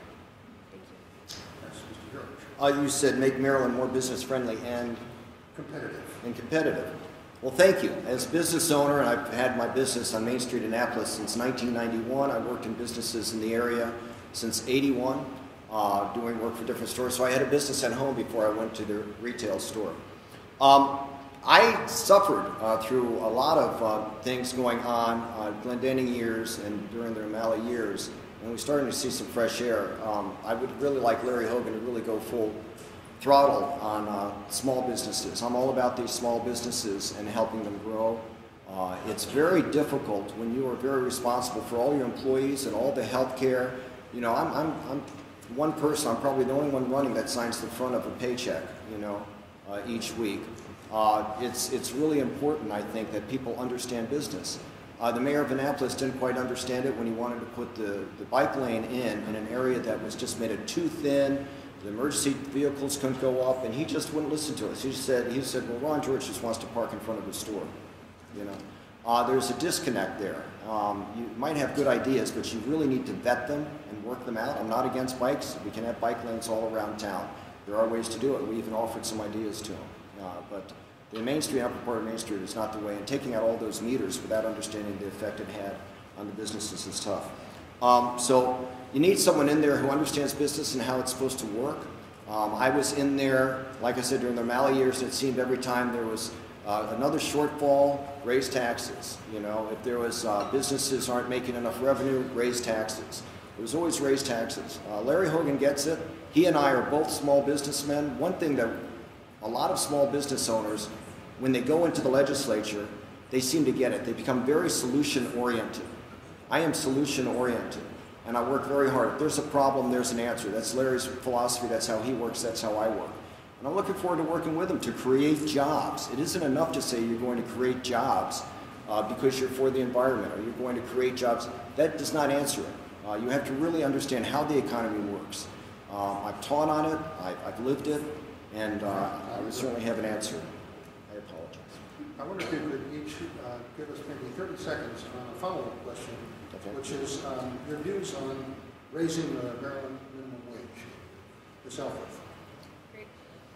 Thank you. Yes, Mr. George. Uh, you said make Maryland more business friendly and, Competitive. and competitive. Well, thank you. As a business owner, and I've had my business on Main Street, Annapolis since 1991. I worked in businesses in the area since 81, uh, doing work for different stores. So I had a business at home before I went to the retail store. Um, I suffered uh, through a lot of uh, things going on, uh, Glendening years and during the O'Malley years, and we're starting to see some fresh air. Um, I would really like Larry Hogan to really go full throttle on uh, small businesses. I'm all about these small businesses and helping them grow. Uh, it's very difficult when you are very responsible for all your employees and all the health care. You know, I'm, I'm, I'm one person, I'm probably the only one running that signs the front of a paycheck, you know, uh, each week. Uh, it's, it's really important, I think, that people understand business. Uh, the mayor of Annapolis didn't quite understand it when he wanted to put the, the bike lane in in an area that was just made it too thin. The emergency vehicles couldn't go up, and he just wouldn't listen to us. He said, he said, well, Ron George just wants to park in front of his store. You know, uh, there's a disconnect there. Um, you might have good ideas, but you really need to vet them and work them out. I'm not against bikes. We can have bike lanes all around town. There are ways to do it. We even offered some ideas to them. Uh, but the Main Street, upper part of Main Street is not the way. And taking out all those meters without understanding the effect it had on the businesses is tough. Um, so you need someone in there who understands business and how it's supposed to work. Um, I was in there, like I said, during the O'Malley years, it seemed every time there was uh, another shortfall, raise taxes. You know, if there was uh, businesses aren't making enough revenue, raise taxes. It was always raise taxes. Uh, Larry Hogan gets it. He and I are both small businessmen. One thing that a lot of small business owners, when they go into the legislature, they seem to get it. They become very solution oriented. I am solution oriented, and I work very hard. If there's a problem, there's an answer. That's Larry's philosophy. That's how he works. That's how I work. And I'm looking forward to working with him to create jobs. It isn't enough to say you're going to create jobs uh, because you're for the environment or you're going to create jobs. That does not answer it. Uh, you have to really understand how the economy works. Um, I've taught on it, I, I've lived it, and uh, I would certainly have an answer. I apologize. I wonder if you could each uh, give us maybe 30 seconds on a follow-up question, Okay. which is um, your views on raising the Maryland minimum wage. Ms. Elfreth. Great.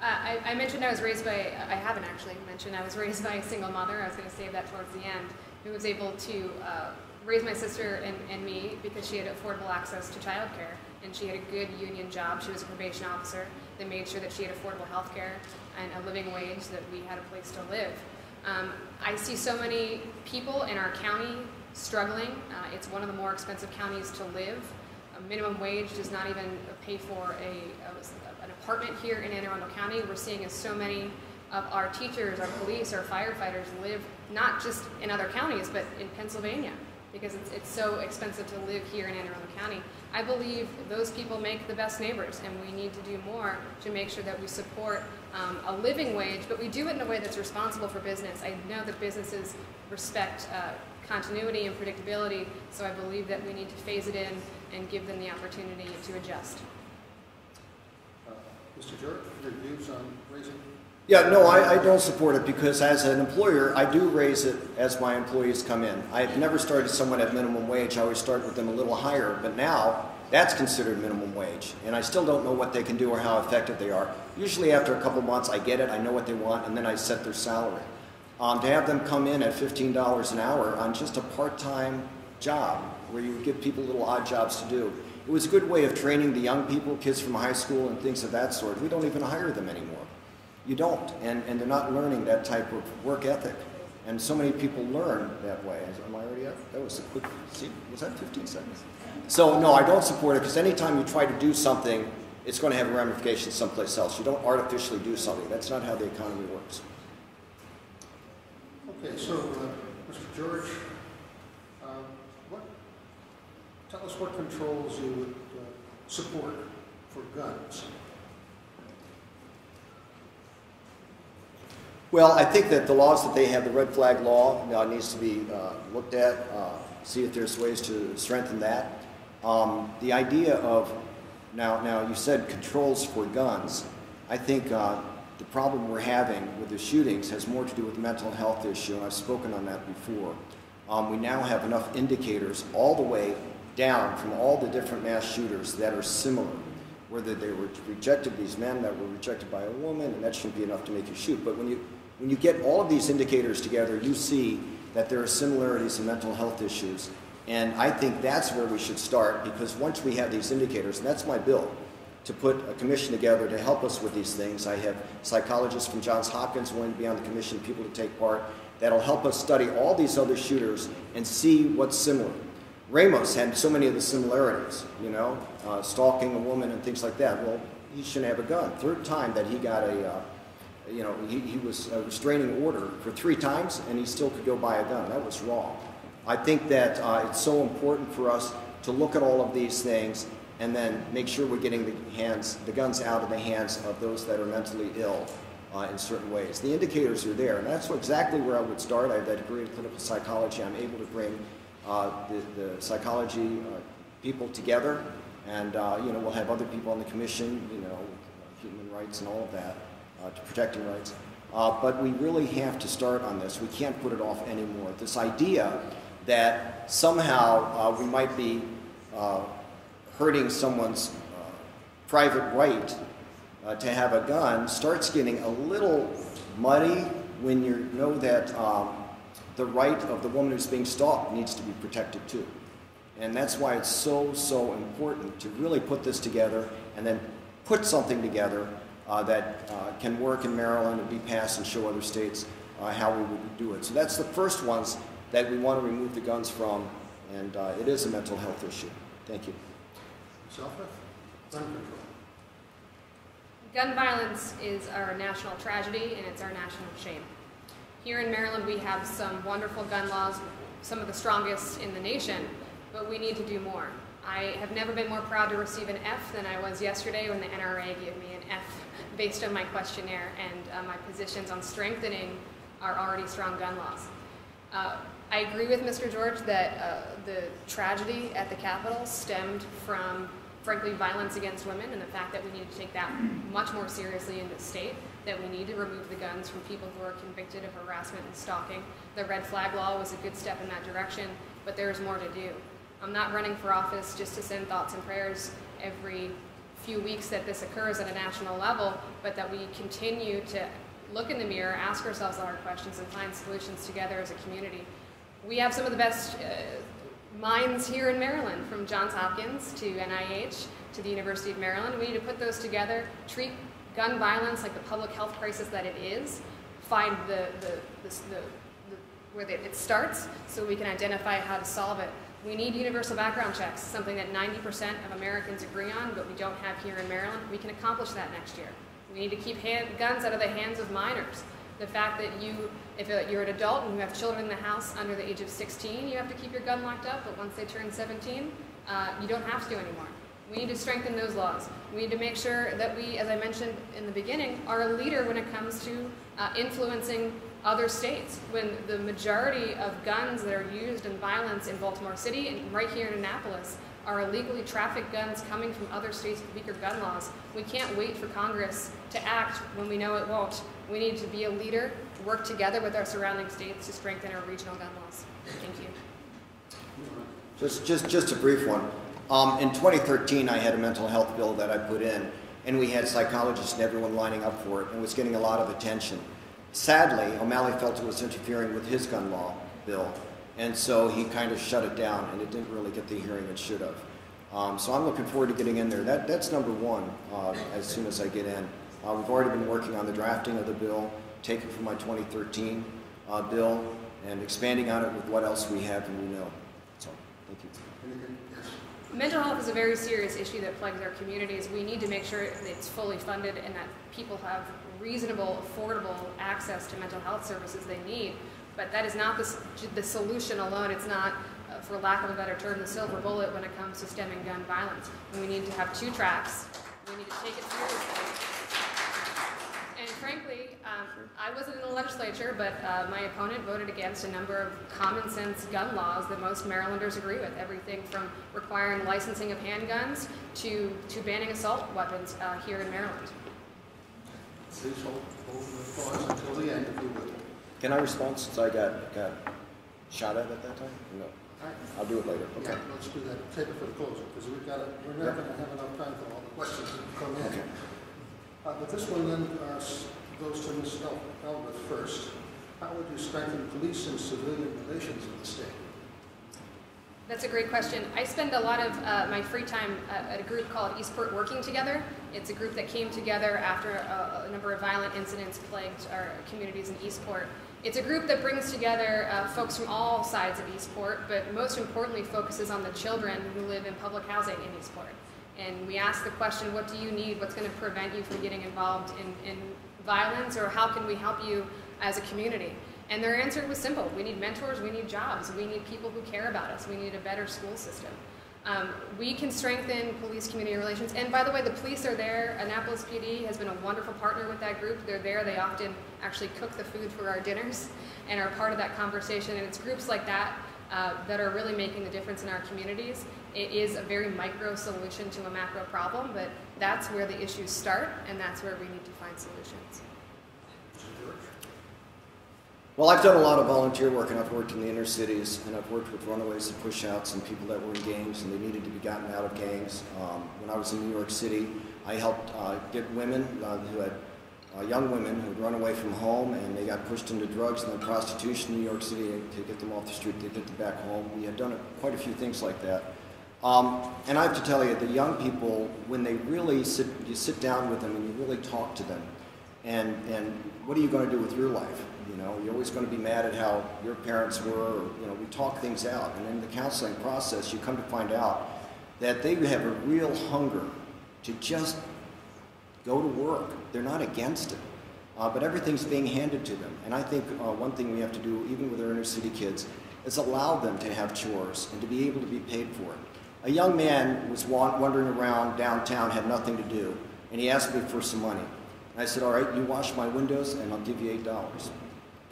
Uh, I, I mentioned I was raised by, I haven't actually mentioned, I was raised by a single mother. I was going to save that towards the end, who was able to uh, raise my sister and, and me because she had affordable access to childcare and she had a good union job. She was a probation officer. They made sure that she had affordable health care. and a living wage that we had a place to live. Um, I see so many people in our county struggling. Uh, it's one of the more expensive counties to live. A minimum wage does not even pay for a, a, an apartment here in Anne Arundel County. We're seeing as so many of our teachers, our police, our firefighters live not just in other counties, but in Pennsylvania because it's, it's so expensive to live here in Anne Arundel County. I believe those people make the best neighbors, and we need to do more to make sure that we support um, a living wage, but we do it in a way that's responsible for business. I know that businesses respect uh, continuity and predictability, so I believe that we need to phase it in and give them the opportunity to adjust. Uh, Mr. George, your views on? Yeah, no, I, I don't support it because as an employer, I do raise it as my employees come in. I've never started someone at minimum wage. I always start with them a little higher, but now that's considered minimum wage. And I still don't know what they can do or how effective they are. Usually after a couple months, I get it, I know what they want, and then I set their salary. Um, to have them come in at $15 an hour on just a part-time job where you give people little odd jobs to do, it was a good way of training the young people, kids from high school and things of that sort. We don't even hire them anymore. You don't, and, and they're not learning that type of work ethic. And so many people learn that way. Am I already up? That was a quick, see, was that 15 seconds? So no, I don't support it because anytime you try to do something, it's going to have ramifications someplace else. You don't artificially do something. That's not how the economy works. Okay, so, uh, Mr. George, um, what, tell us what controls you would uh, support for guns. Well, I think that the laws that they have, the red flag law, uh, needs to be uh, looked at, uh, see if there's ways to strengthen that. Um, the idea of, now, now you said controls for guns. I think uh, the problem we're having with the shootings has more to do with the mental health issue, and I've spoken on that before. Um, we now have enough indicators all the way down from all the different mass shooters that are similar whether they were rejected, these men that were rejected by a woman, and that shouldn't be enough to make you shoot. But when you when you get all of these indicators together, you see that there are similarities in mental health issues. And I think that's where we should start because once we have these indicators, and that's my bill, to put a commission together to help us with these things. I have psychologists from Johns Hopkins willing to be on the commission, people to take part. That'll help us study all these other shooters and see what's similar. Ramos had so many of the similarities, you know, uh, stalking a woman and things like that. Well, he shouldn't have a gun. Third time that he got a, uh, you know, he, he was a restraining order for three times and he still could go buy a gun. That was wrong. I think that uh, it's so important for us to look at all of these things and then make sure we're getting the hands, the guns out of the hands of those that are mentally ill uh, in certain ways. The indicators are there, and that's exactly where I would start. I have that degree in clinical psychology. I'm able to bring uh, the, the, psychology uh, people together, and uh, you know we'll have other people on the commission, you know, human rights and all of that uh, to protecting rights. Uh, but we really have to start on this. We can't put it off anymore. This idea that somehow uh, we might be uh, hurting someone's uh, private right uh, to have a gun starts getting a little muddy when you know that um, the right of the woman who's being stalked needs to be protected too. And that's why it's so, so important to really put this together and then put something together uh, that uh, can work in Maryland and be passed and show other states uh, how we would do it. So that's the first ones that we want to remove the guns from, and uh, it is a mental health issue. Thank you. Selfie? Gun control. Gun violence is our national tragedy and it's our national shame. Here in Maryland, we have some wonderful gun laws, some of the strongest in the nation, but we need to do more. I have never been more proud to receive an F than I was yesterday when the NRA gave me an F based on my questionnaire and uh, my positions on strengthening our already strong gun laws. Uh, I agree with Mr. George that uh, the tragedy at the Capital stemmed from, frankly, violence against women and the fact that we need to take that much more seriously in the state, that we need to remove the guns from people who are convicted of harassment and stalking. The red flag law was a good step in that direction, but there's more to do. I'm not running for office just to send thoughts and prayers every few weeks that this occurs at a national level, but that we continue to look in the mirror, ask ourselves hard questions, and find solutions together as a community. We have some of the best uh, minds here in Maryland, from Johns Hopkins to NIH to the University of Maryland. We need to put those together, treat gun violence, like the public health crisis that it is, find the, the, the, the where it starts so we can identify how to solve it. We need universal background checks, something that 90% of Americans agree on, but we don't have here in Maryland. We can accomplish that next year. We need to keep hand, guns out of the hands of minors. The fact that you, if you're an adult and you have children in the house under the age of 16, you have to keep your gun locked up, but once they turn 17, uh, you don't have to anymore. We need to strengthen those laws. We need to make sure that we, as I mentioned in the beginning, are a leader when it comes to uh, influencing other states. When the majority of guns that are used in violence in Baltimore City and right here in Annapolis are illegally trafficked guns coming from other states with weaker gun laws. We can't wait for Congress to act when we know it won't. We need to be a leader, work together with our surrounding states to strengthen our regional gun laws. Thank you. Just, just, just a brief one. Um, in 2013, I had a mental health bill that I put in, and we had psychologists and everyone lining up for it, and it was getting a lot of attention. Sadly, O'Malley felt it was interfering with his gun law bill, and so he kind of shut it down, and it didn't really get the hearing it should have. Um, so I'm looking forward to getting in there. That, that's number one uh, as soon as I get in. Uh, we've already been working on the drafting of the bill, taking from my 2013 uh, bill, and expanding on it with what else we have and we know. So, thank you. Mental health is a very serious issue that plagues our communities. We need to make sure it's fully funded and that people have reasonable, affordable access to mental health services they need. But that is not the, the solution alone. It's not, uh, for lack of a better term, the silver bullet when it comes to stemming gun violence. And we need to have two tracks. We need to take it seriously. And frankly, um, I wasn't in the legislature, but uh, my opponent voted against a number of common sense gun laws that most Marylanders agree with. Everything from requiring licensing of handguns to, to banning assault weapons uh, here in Maryland. Please hold, hold the until the end, if you would. Can I respond since I got, got shot at at that time? No. I'll do it later. Yeah, Okay. let's do that. Take it for the closer, because we've got, to- we're never going to have enough time for all the questions that come in. Okay. Uh, But this one then uh, s- goes to Ms. El- Elfreth first. How would you strengthen police and civilian relations in the state? That's a great question. I spend a lot of uh, my free time uh, at a group called Eastport Working Together. It's a group that came together after a, a number of violent incidents plagued our communities in Eastport. It's a group that brings together uh, folks from all sides of Eastport, but most importantly focuses on the children who live in public housing in Eastport. And we ask the question, what do you need? What's going to prevent you from getting involved in, in violence, or how can we help you as a community? And their answer was simple. We need mentors, we need jobs, we need people who care about us, we need a better school system. Um, we can strengthen police community relations. And by the way, the police are there. Annapolis PD has been a wonderful partner with that group. They're there. They often actually cook the food for our dinners and are part of that conversation. And it's groups like that uh, that are really making the difference in our communities. It is a very micro solution to a macro problem, but that's where the issues start, and that's where we need to find solutions. Well, I've done a lot of volunteer work, and I've worked in the inner cities, and I've worked with runaways and pushouts and people that were in gangs and they needed to be gotten out of gangs. Um, when I was in New York City, I helped uh, get women uh, who had uh, young women who had run away from home and they got pushed into drugs and then prostitution in New York City to get them off the street, to get them back home. We had done quite a few things like that. Um, and I have to tell you, the young people, when they really sit, you sit down with them and you really talk to them, and, and what are you going to do with your life? Know, you're always going to be mad at how your parents were, or, you know, we talk things out. And in the counseling process, you come to find out that they have a real hunger to just go to work. They're not against it. Uh, but everything's being handed to them. And I think uh, one thing we have to do, even with our inner city kids, is allow them to have chores and to be able to be paid for it. A young man was wa- wandering around downtown, had nothing to do, and he asked me for some money. I said, All right, you wash my windows, and I'll give you $8.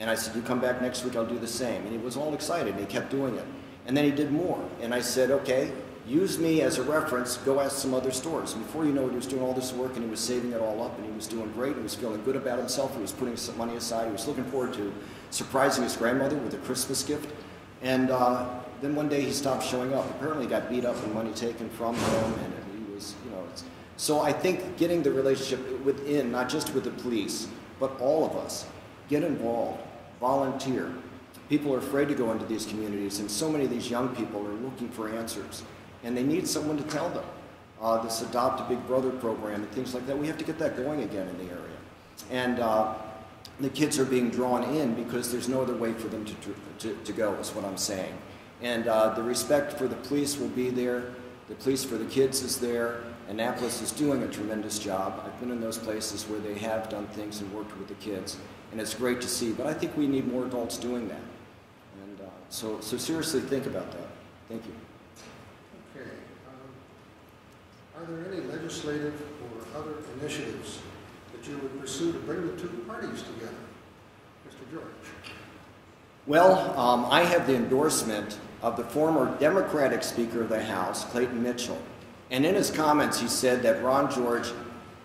And I said, You come back next week, I'll do the same. And he was all excited, and he kept doing it. And then he did more. And I said, Okay, use me as a reference, go ask some other stores. And before you know it, he was doing all this work, and he was saving it all up, and he was doing great. He was feeling good about himself. He was putting some money aside. He was looking forward to surprising his grandmother with a Christmas gift. And uh, then one day he stopped showing up. Apparently, got beat up and money taken from him, and he was, you know. So I think getting the relationship within, not just with the police, but all of us, get involved, volunteer. People are afraid to go into these communities, and so many of these young people are looking for answers, and they need someone to tell them. uh, this Adopt a Big Brother program and things like that. We have to get that going again in the area. And uh, the kids are being drawn in because there's no other way for them to, to, to go, is what I'm saying. And uh, the respect for the police will be there. The police for the kids is there. Annapolis is doing a tremendous job. I've been in those places where they have done things and worked with the kids, and it's great to see. But I think we need more adults doing that. And uh, so, so seriously think about that. Thank you. Okay. um, Are there any legislative or other initiatives that you would pursue to bring the two parties together? Mr. George? Well, um, I have the endorsement of the former Democratic Speaker of the House, Clayton Mitchell. And in his comments, he said that Ron George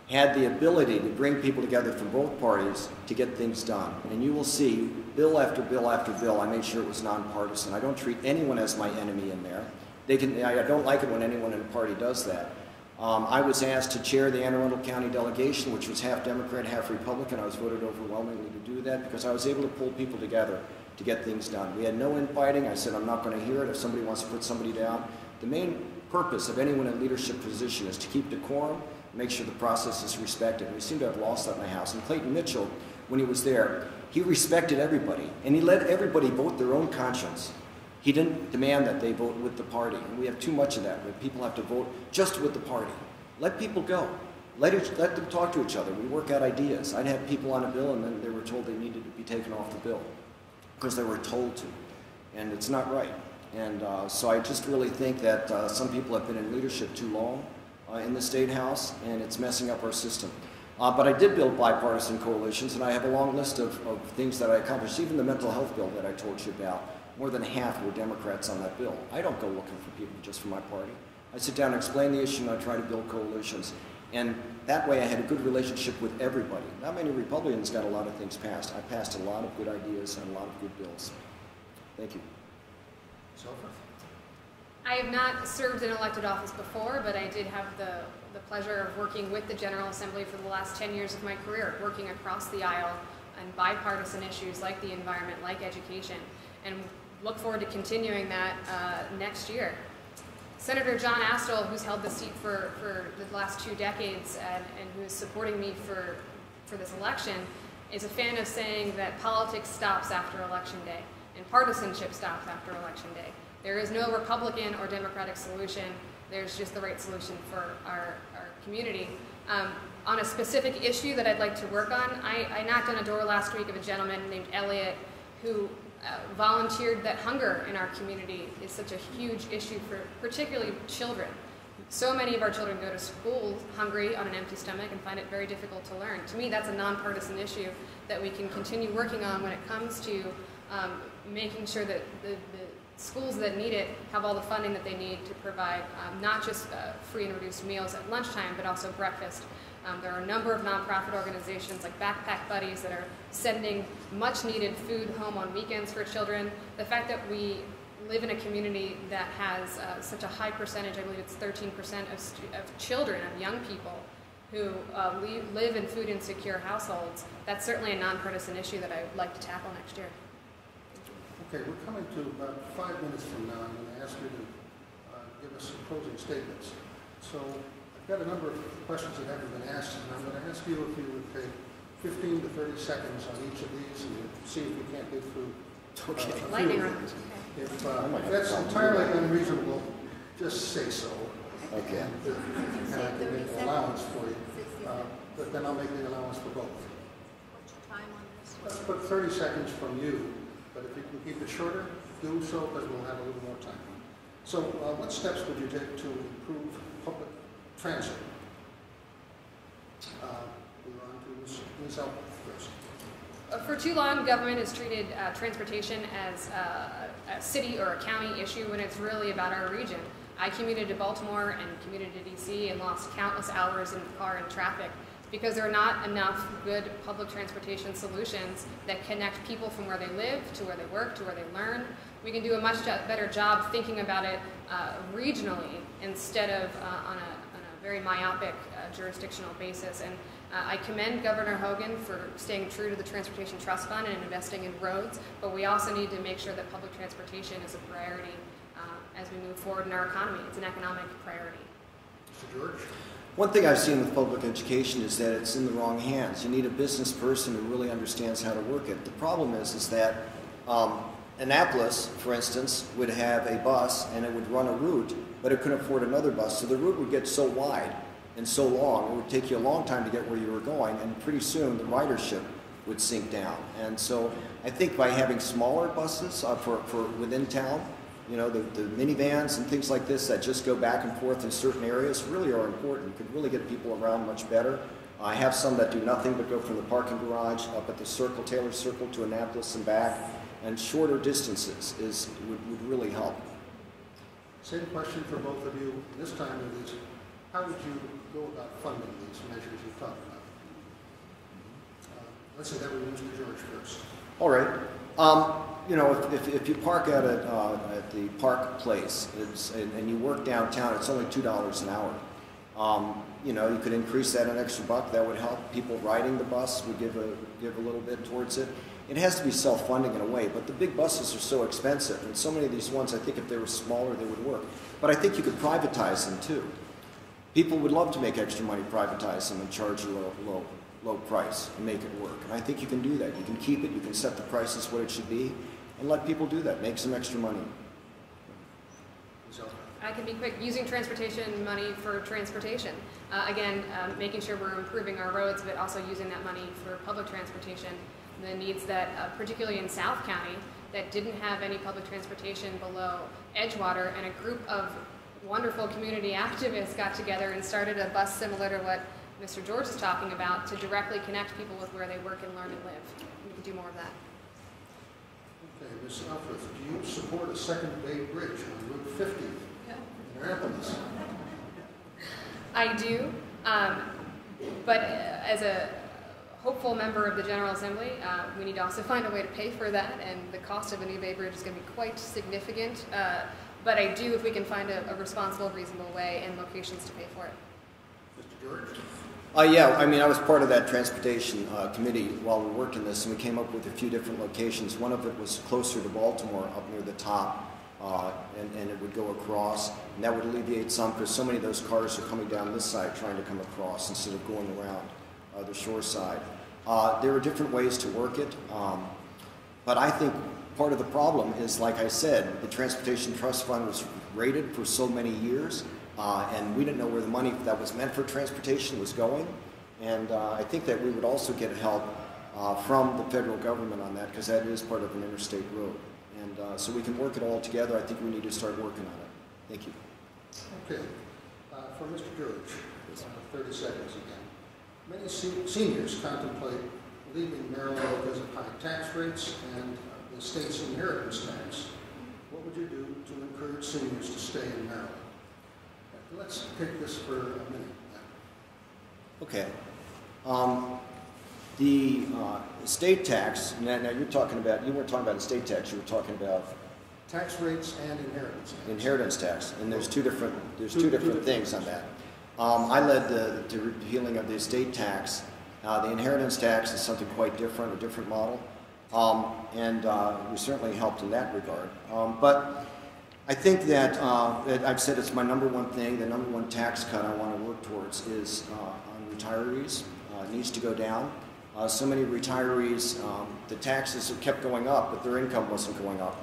had the ability to bring people together from both parties to get things done. And you will see, bill after bill after bill, I made sure it was nonpartisan. I don't treat anyone as my enemy in there. They can, I don't like it when anyone in a party does that. Um, I was asked to chair the Anne Arundel County delegation, which was half Democrat, half Republican. I was voted overwhelmingly to do that because I was able to pull people together to get things done. We had no infighting. I said, I'm not going to hear it if somebody wants to put somebody down. The main purpose of anyone in leadership position is to keep decorum, make sure the process is respected. We seem to have lost that in the house. And Clayton Mitchell, when he was there, he respected everybody, and he let everybody vote their own conscience. He didn't demand that they vote with the party, and we have too much of that, where people have to vote just with the party. Let people go. Let, each, let them talk to each other. We work out ideas. I'd have people on a bill, and then they were told they needed to be taken off the bill because they were told to, and it's not right. And uh, so I just really think that uh, some people have been in leadership too long uh, in the State House, and it's messing up our system. Uh, but I did build bipartisan coalitions, and I have a long list of, of things that I accomplished. Even the mental health bill that I told you about, more than half were Democrats on that bill. I don't go looking for people just for my party. I sit down and explain the issue, and I try to build coalitions. And that way I had a good relationship with everybody. Not many Republicans got a lot of things passed. I passed a lot of good ideas and a lot of good bills. Thank you. Zelfa? I have not served in elected office before, but I did have the, the pleasure of working with the General Assembly for the last 10 years of my career, working across the aisle on bipartisan issues like the environment, like education, and look forward to continuing that uh, next year. Senator John Astle, who's held the seat for, for the last two decades and, and who is supporting me for, for this election, is a fan of saying that politics stops after election day and partisanship stops after election day. There is no Republican or Democratic solution. There's just the right solution for our, our community. Um, on a specific issue that I'd like to work on, I, I knocked on a door last week of a gentleman named Elliot who uh, volunteered that hunger in our community is such a huge issue for particularly children. So many of our children go to school hungry on an empty stomach and find it very difficult to learn. To me, that's a nonpartisan issue that we can continue working on when it comes to um, making sure that the, the, schools that need it have all the funding that they need to provide um, not just uh, free and reduced meals at lunchtime, but also breakfast um, there are a number of nonprofit organizations like Backpack Buddies that are sending much needed food home on weekends for children. The fact that we live in a community that has uh, such a high percentage, I believe it's 13% of, of children, of young people, who uh, live in food insecure households, that's certainly a nonpartisan issue that I would like to tackle next year. Okay, we're coming to about five minutes from now. I'm going to ask you to uh, give us some closing statements. So I've got a number of questions that haven't been asked, and I'm going to ask you if you would take 15 to 30 seconds on each of these and see if we can't get through. uh, Okay. a few Lightning of them. round. If uh, if that's entirely unreasonable, just say so. Okay. And uh, and I can make an allowance for you, Uh, but then I'll make the allowance for both. What's your time on this? Let's put 30 seconds from you, but if you can keep it shorter, do so, because we'll have a little more time. So uh, what steps would you take to improve public transit? Uh, We're on to Ms. First. Uh, For too long, government has treated uh, transportation as uh, a city or a county issue when it's really about our region. I commuted to Baltimore and commuted to DC and lost countless hours in the car and traffic because there are not enough good public transportation solutions that connect people from where they live to where they work to where they learn. We can do a much better job thinking about it uh, regionally instead of uh, on, a, on a very myopic uh, jurisdictional basis. And uh, I commend Governor Hogan for staying true to the Transportation Trust Fund and investing in roads, but we also need to make sure that public transportation is a priority uh, as we move forward in our economy. It's an economic priority. Mr. George? One thing I've seen with public education is that it's in the wrong hands. You need a business person who really understands how to work it. The problem is, is that um, Annapolis, for instance, would have a bus and it would run a route, but it couldn't afford another bus, so the route would get so wide and so long, it would take you a long time to get where you were going, and pretty soon the ridership would sink down. And so I think by having smaller buses uh, for, for within town, you know, the, the minivans and things like this that just go back and forth in certain areas really are important. You could really get people around much better. I have some that do nothing but go from the parking garage up at the Circle, Taylor Circle to Annapolis and back, and shorter distances is would, would really help. Same question for both of you. This time it is, how would you go about funding these measures you've talked about? Uh, Let's say that we Mr. George first. All right. Um, you know, if, if, if you park at, uh, at the Park Place and, and you work downtown, it's only two dollars an hour. Um, you know, you could increase that an extra buck. That would help. People riding the bus would give a give a little bit towards it. It has to be self-funding in a way, but the big buses are so expensive, and so many of these ones, I think if they were smaller, they would work. But I think you could privatize them too. People would love to make extra money, privatize them, and charge a low, low, low price and make it work. And I think you can do that. You can keep it. You can set the prices what it should be, and let people do that. Make some extra money. I can be quick, using transportation money for transportation. Uh, again, um, making sure we're improving our roads, but also using that money for public transportation. The needs that, uh, particularly in South County, that didn't have any public transportation below Edgewater, and a group of wonderful community activists got together and started a bus similar to what Mr. George is talking about to directly connect people with where they work and learn and live. We can do more of that. Okay, Ms. Elfreth, do you support a second Bay Bridge on Route 50 in Annapolis? I do, um, but as a hopeful member of the General Assembly, uh, we need to also find a way to pay for that, and the cost of a new Bay Bridge is going to be quite significant. Uh, but I do if we can find a, a responsible, reasonable way and locations to pay for it. Mr. George? Uh, yeah, I mean, I was part of that transportation uh, committee while we worked in this, and we came up with a few different locations. One of it was closer to Baltimore, up near the top, uh, and, and it would go across, and that would alleviate some, because so many of those cars are coming down this side trying to come across instead of going around uh, the shore side. Uh, there are different ways to work it, um, but I think part of the problem is, like I said, the Transportation Trust Fund was rated for so many years, uh, and we didn't know where the money that was meant for transportation was going. And uh, I think that we would also get help uh, from the federal government on that because that is part of an interstate road. And uh, so we can work it all together. I think we need to start working on it. Thank you. Okay. Uh, For Mr. George, uh, 30 seconds again. Many se- seniors contemplate leaving Maryland because of high tax rates and uh, the state's inheritance tax. What would you do to encourage seniors to stay in Maryland? Let's take this for a minute. Okay. Um, the uh, state tax, now, now you're talking about, you weren't talking about the estate tax, you were talking about Tax rates and inheritance tax. inheritance tax, and there's two different, there's two different different things on that. Um, I led the, the repealing of the estate tax. Uh, the inheritance tax is something quite different, a different model, um, and uh, we certainly helped in that regard. Um, but I think that, uh, that I've said it's my number one thing, the number one tax cut I want to work towards is uh, on retirees. Uh, it needs to go down. Uh, so many retirees, um, the taxes have kept going up, but their income wasn't going up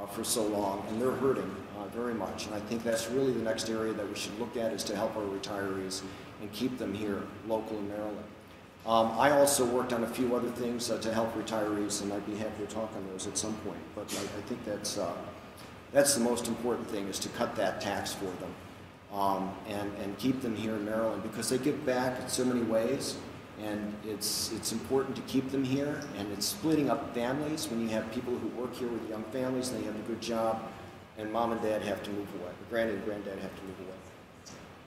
uh, for so long, and they're hurting uh, very much. And I think that's really the next area that we should look at is to help our retirees and keep them here, local in Maryland. Um, I also worked on a few other things to help retirees, and I'd be happy to talk on those at some point. But I, I think that's that's the most important thing is to cut that tax for them um, and and keep them here in Maryland because they give back in so many ways. And it's, it's important to keep them here, and it's splitting up families when you have people who work here with young families and they have a good job, and mom and dad have to move away, or granddad and granddad have to move away.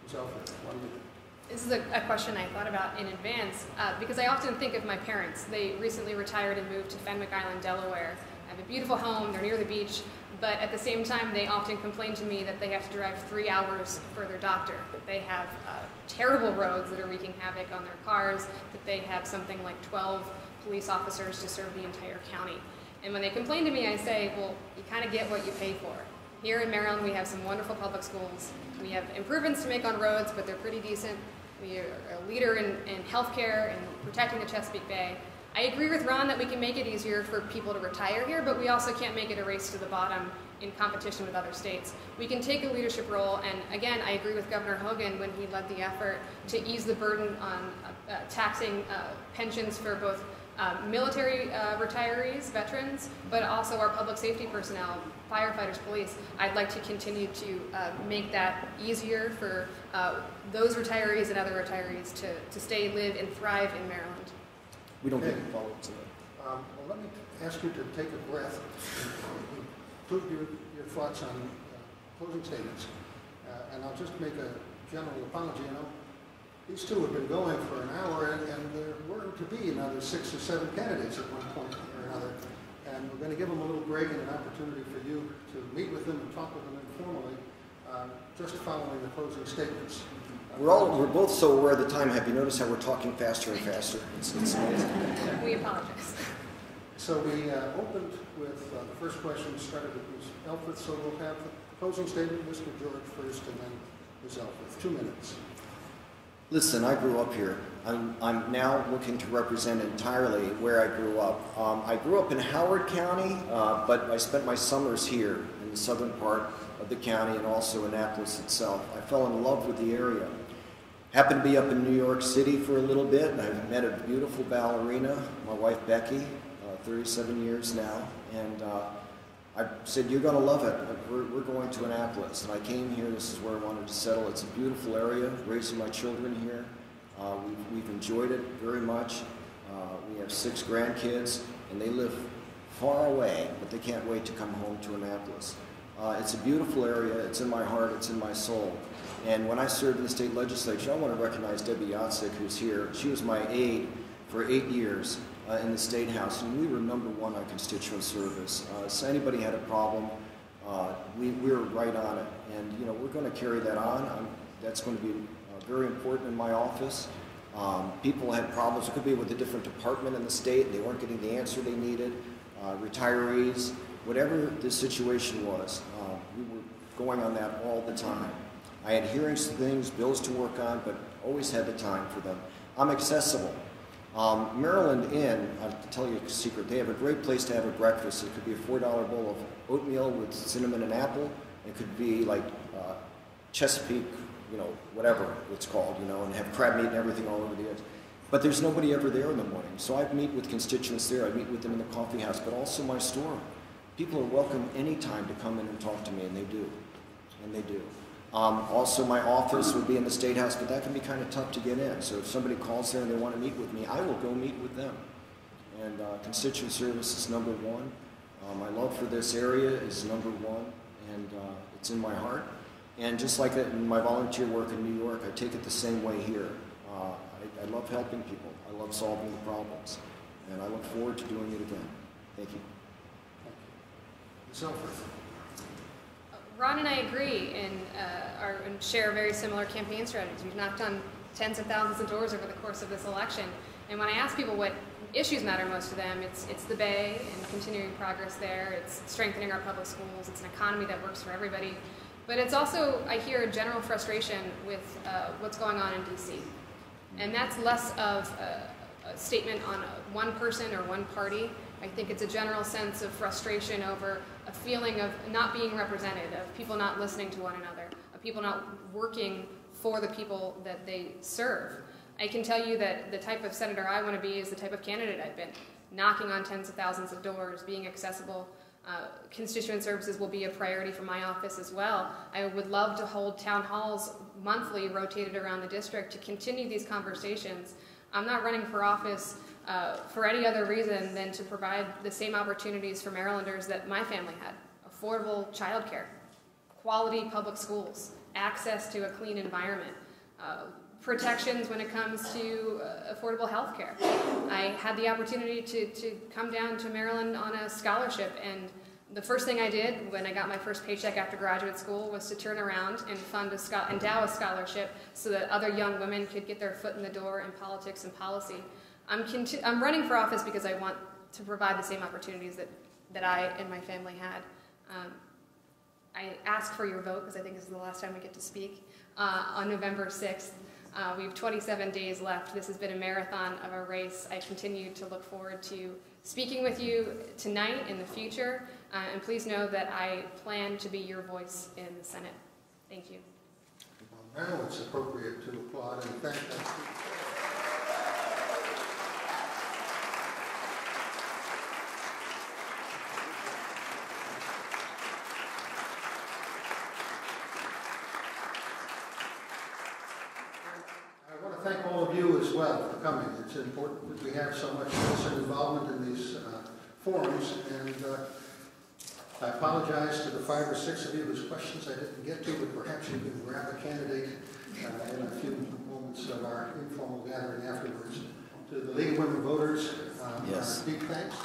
Ms. Elfreth, one minute. This is a, a question I thought about in advance uh, because I often think of my parents. They recently retired and moved to Fenwick Island, Delaware. I have a beautiful home, they're near the beach, but at the same time, they often complain to me that they have to drive three hours for their doctor, that they have uh, terrible roads that are wreaking havoc on their cars, that they have something like 12 police officers to serve the entire county. And when they complain to me, I say, well, you kind of get what you pay for. Here in Maryland, we have some wonderful public schools. We have improvements to make on roads, but they're pretty decent. We are a leader in, in healthcare and protecting the Chesapeake Bay. I agree with Ron that we can make it easier for people to retire here, but we also can't make it a race to the bottom in competition with other states. We can take a leadership role, and again, I agree with Governor Hogan when he led the effort to ease the burden on uh, uh, taxing uh, pensions for both uh, military uh, retirees, veterans, but also our public safety personnel, firefighters, police. I'd like to continue to uh, make that easier for those retirees and other retirees to, to stay, live, and thrive in Maryland. We don't Okay. get follow-up to that. Um, Well, let me ask you to take a breath, and put your, your thoughts on uh, closing statements, Uh, and I'll just make a general apology, you know. These two have been going for an hour, and and there were to be another six or seven candidates at one point or another, and we're going to give them a little break and an opportunity for you to meet with them and talk with them informally, uh, just following the closing statements. We're all, we're both so aware of the time. Have you noticed how we're talking faster and faster? It's, it's amazing. We apologize. So we uh, opened with, uh, the first question started with Ms. Elfreth, so we'll have the closing statement, Mr. George first, and then Ms. Elfreth. Two minutes. Listen, I grew up here. I'm, I'm now looking to represent entirely where I grew up. Um, I grew up in Howard County, uh, but I spent my summers here in the southern part of the county and also Annapolis itself. I fell in love with the area. Happened to be up in New York City for a little bit, and I've met a beautiful ballerina, my wife Becky, uh, 37 years now, and uh, I said, you're going to love it. We're, we're going to Annapolis. And I came here. This is where I wanted to settle. It's a beautiful area, raising my children here. Uh, we've, we've enjoyed it very much. Uh, we have six grandkids, and they live far away, but they can't wait to come home to Annapolis. Uh, it's a beautiful area. It's in my heart. It's in my soul. And when I served in the state legislature, I want to recognize Debbie Yatsik, who's here. She was my aide for eight years uh, in the State House, and we were number one on constituent service. Uh, so anybody had a problem, uh, we, we were right on it. And, you know, we're going to carry that on. I'm, that's going to be uh, very important in my office. Um, people had problems. It could be with a different department in the state, they weren't getting the answer they needed. Uh, retirees, whatever the situation was, uh, we were going on that all the time. I had hearings to things, bills to work on, but always had the time for them. I'm accessible. Um, Maryland Inn, I'll tell you a secret, they have a great place to have a breakfast. It could be a $4 bowl of oatmeal with cinnamon and apple. It could be like uh, Chesapeake, you know, whatever it's called, you know, and have crab meat and everything all over the edge. But there's nobody ever there in the morning. So I meet with constituents there. I meet with them in the coffee house, but also my store. People are welcome anytime to come in and talk to me, and they do. And they do. Um, also, my office would be in the State House, but that can be kind of tough to get in. So if somebody calls there and they want to meet with me, I will go meet with them. And uh, constituent service is number one. Uh, my love for this area is number one, and uh, it's in my heart. And just like that in my volunteer work in New York, I take it the same way here. Uh, I, I love helping people. I love solving the problems. And I look forward to doing it again. Thank you. Ms. Elfreth. Ron and I agree and, uh, and share very similar campaign strategies. We've knocked on tens of thousands of doors over the course of this election. And when I ask people what issues matter most to them, it's, it's the Bay and continuing progress there. It's strengthening our public schools. It's an economy that works for everybody. But it's also, I hear, a general frustration with uh, what's going on in D.C. And that's less of a, a statement on one person or one party. I think it's a general sense of frustration over a feeling of not being represented, of people not listening to one another, of people not working for the people that they serve. I can tell you that the type of senator I want to be is the type of candidate I've been, knocking on tens of thousands of doors, being accessible. Uh, constituent services will be a priority for my office as well. I would love to hold town halls monthly, rotated around the district, to continue these conversations. I'm not running for office uh, for any other reason than to provide the same opportunities for Marylanders that my family had affordable childcare, quality public schools, access to a clean environment, uh, protections when it comes to uh, affordable health care. I had the opportunity to, to come down to Maryland on a scholarship, and the first thing I did when I got my first paycheck after graduate school was to turn around and fund a endow a scholarship so that other young women could get their foot in the door in politics and policy. I'm, conti- I'm running for office because I want to provide the same opportunities that, that I and my family had. Um, I ask for your vote because I think this is the last time we get to speak uh, on November 6th. Uh, we have 27 days left. This has been a marathon of a race. I continue to look forward to speaking with you tonight in the future. Uh, and please know that I plan to be your voice in the Senate. Thank you. Well, Now it's appropriate to applaud and thank important that we have so much citizen involvement in these uh, forums. And uh, I apologize to the five or six of you whose questions I didn't get to, but perhaps you can grab a candidate uh, in a few moments of our informal gathering afterwards. To the League of Women Voters, uh, yes. deep thanks.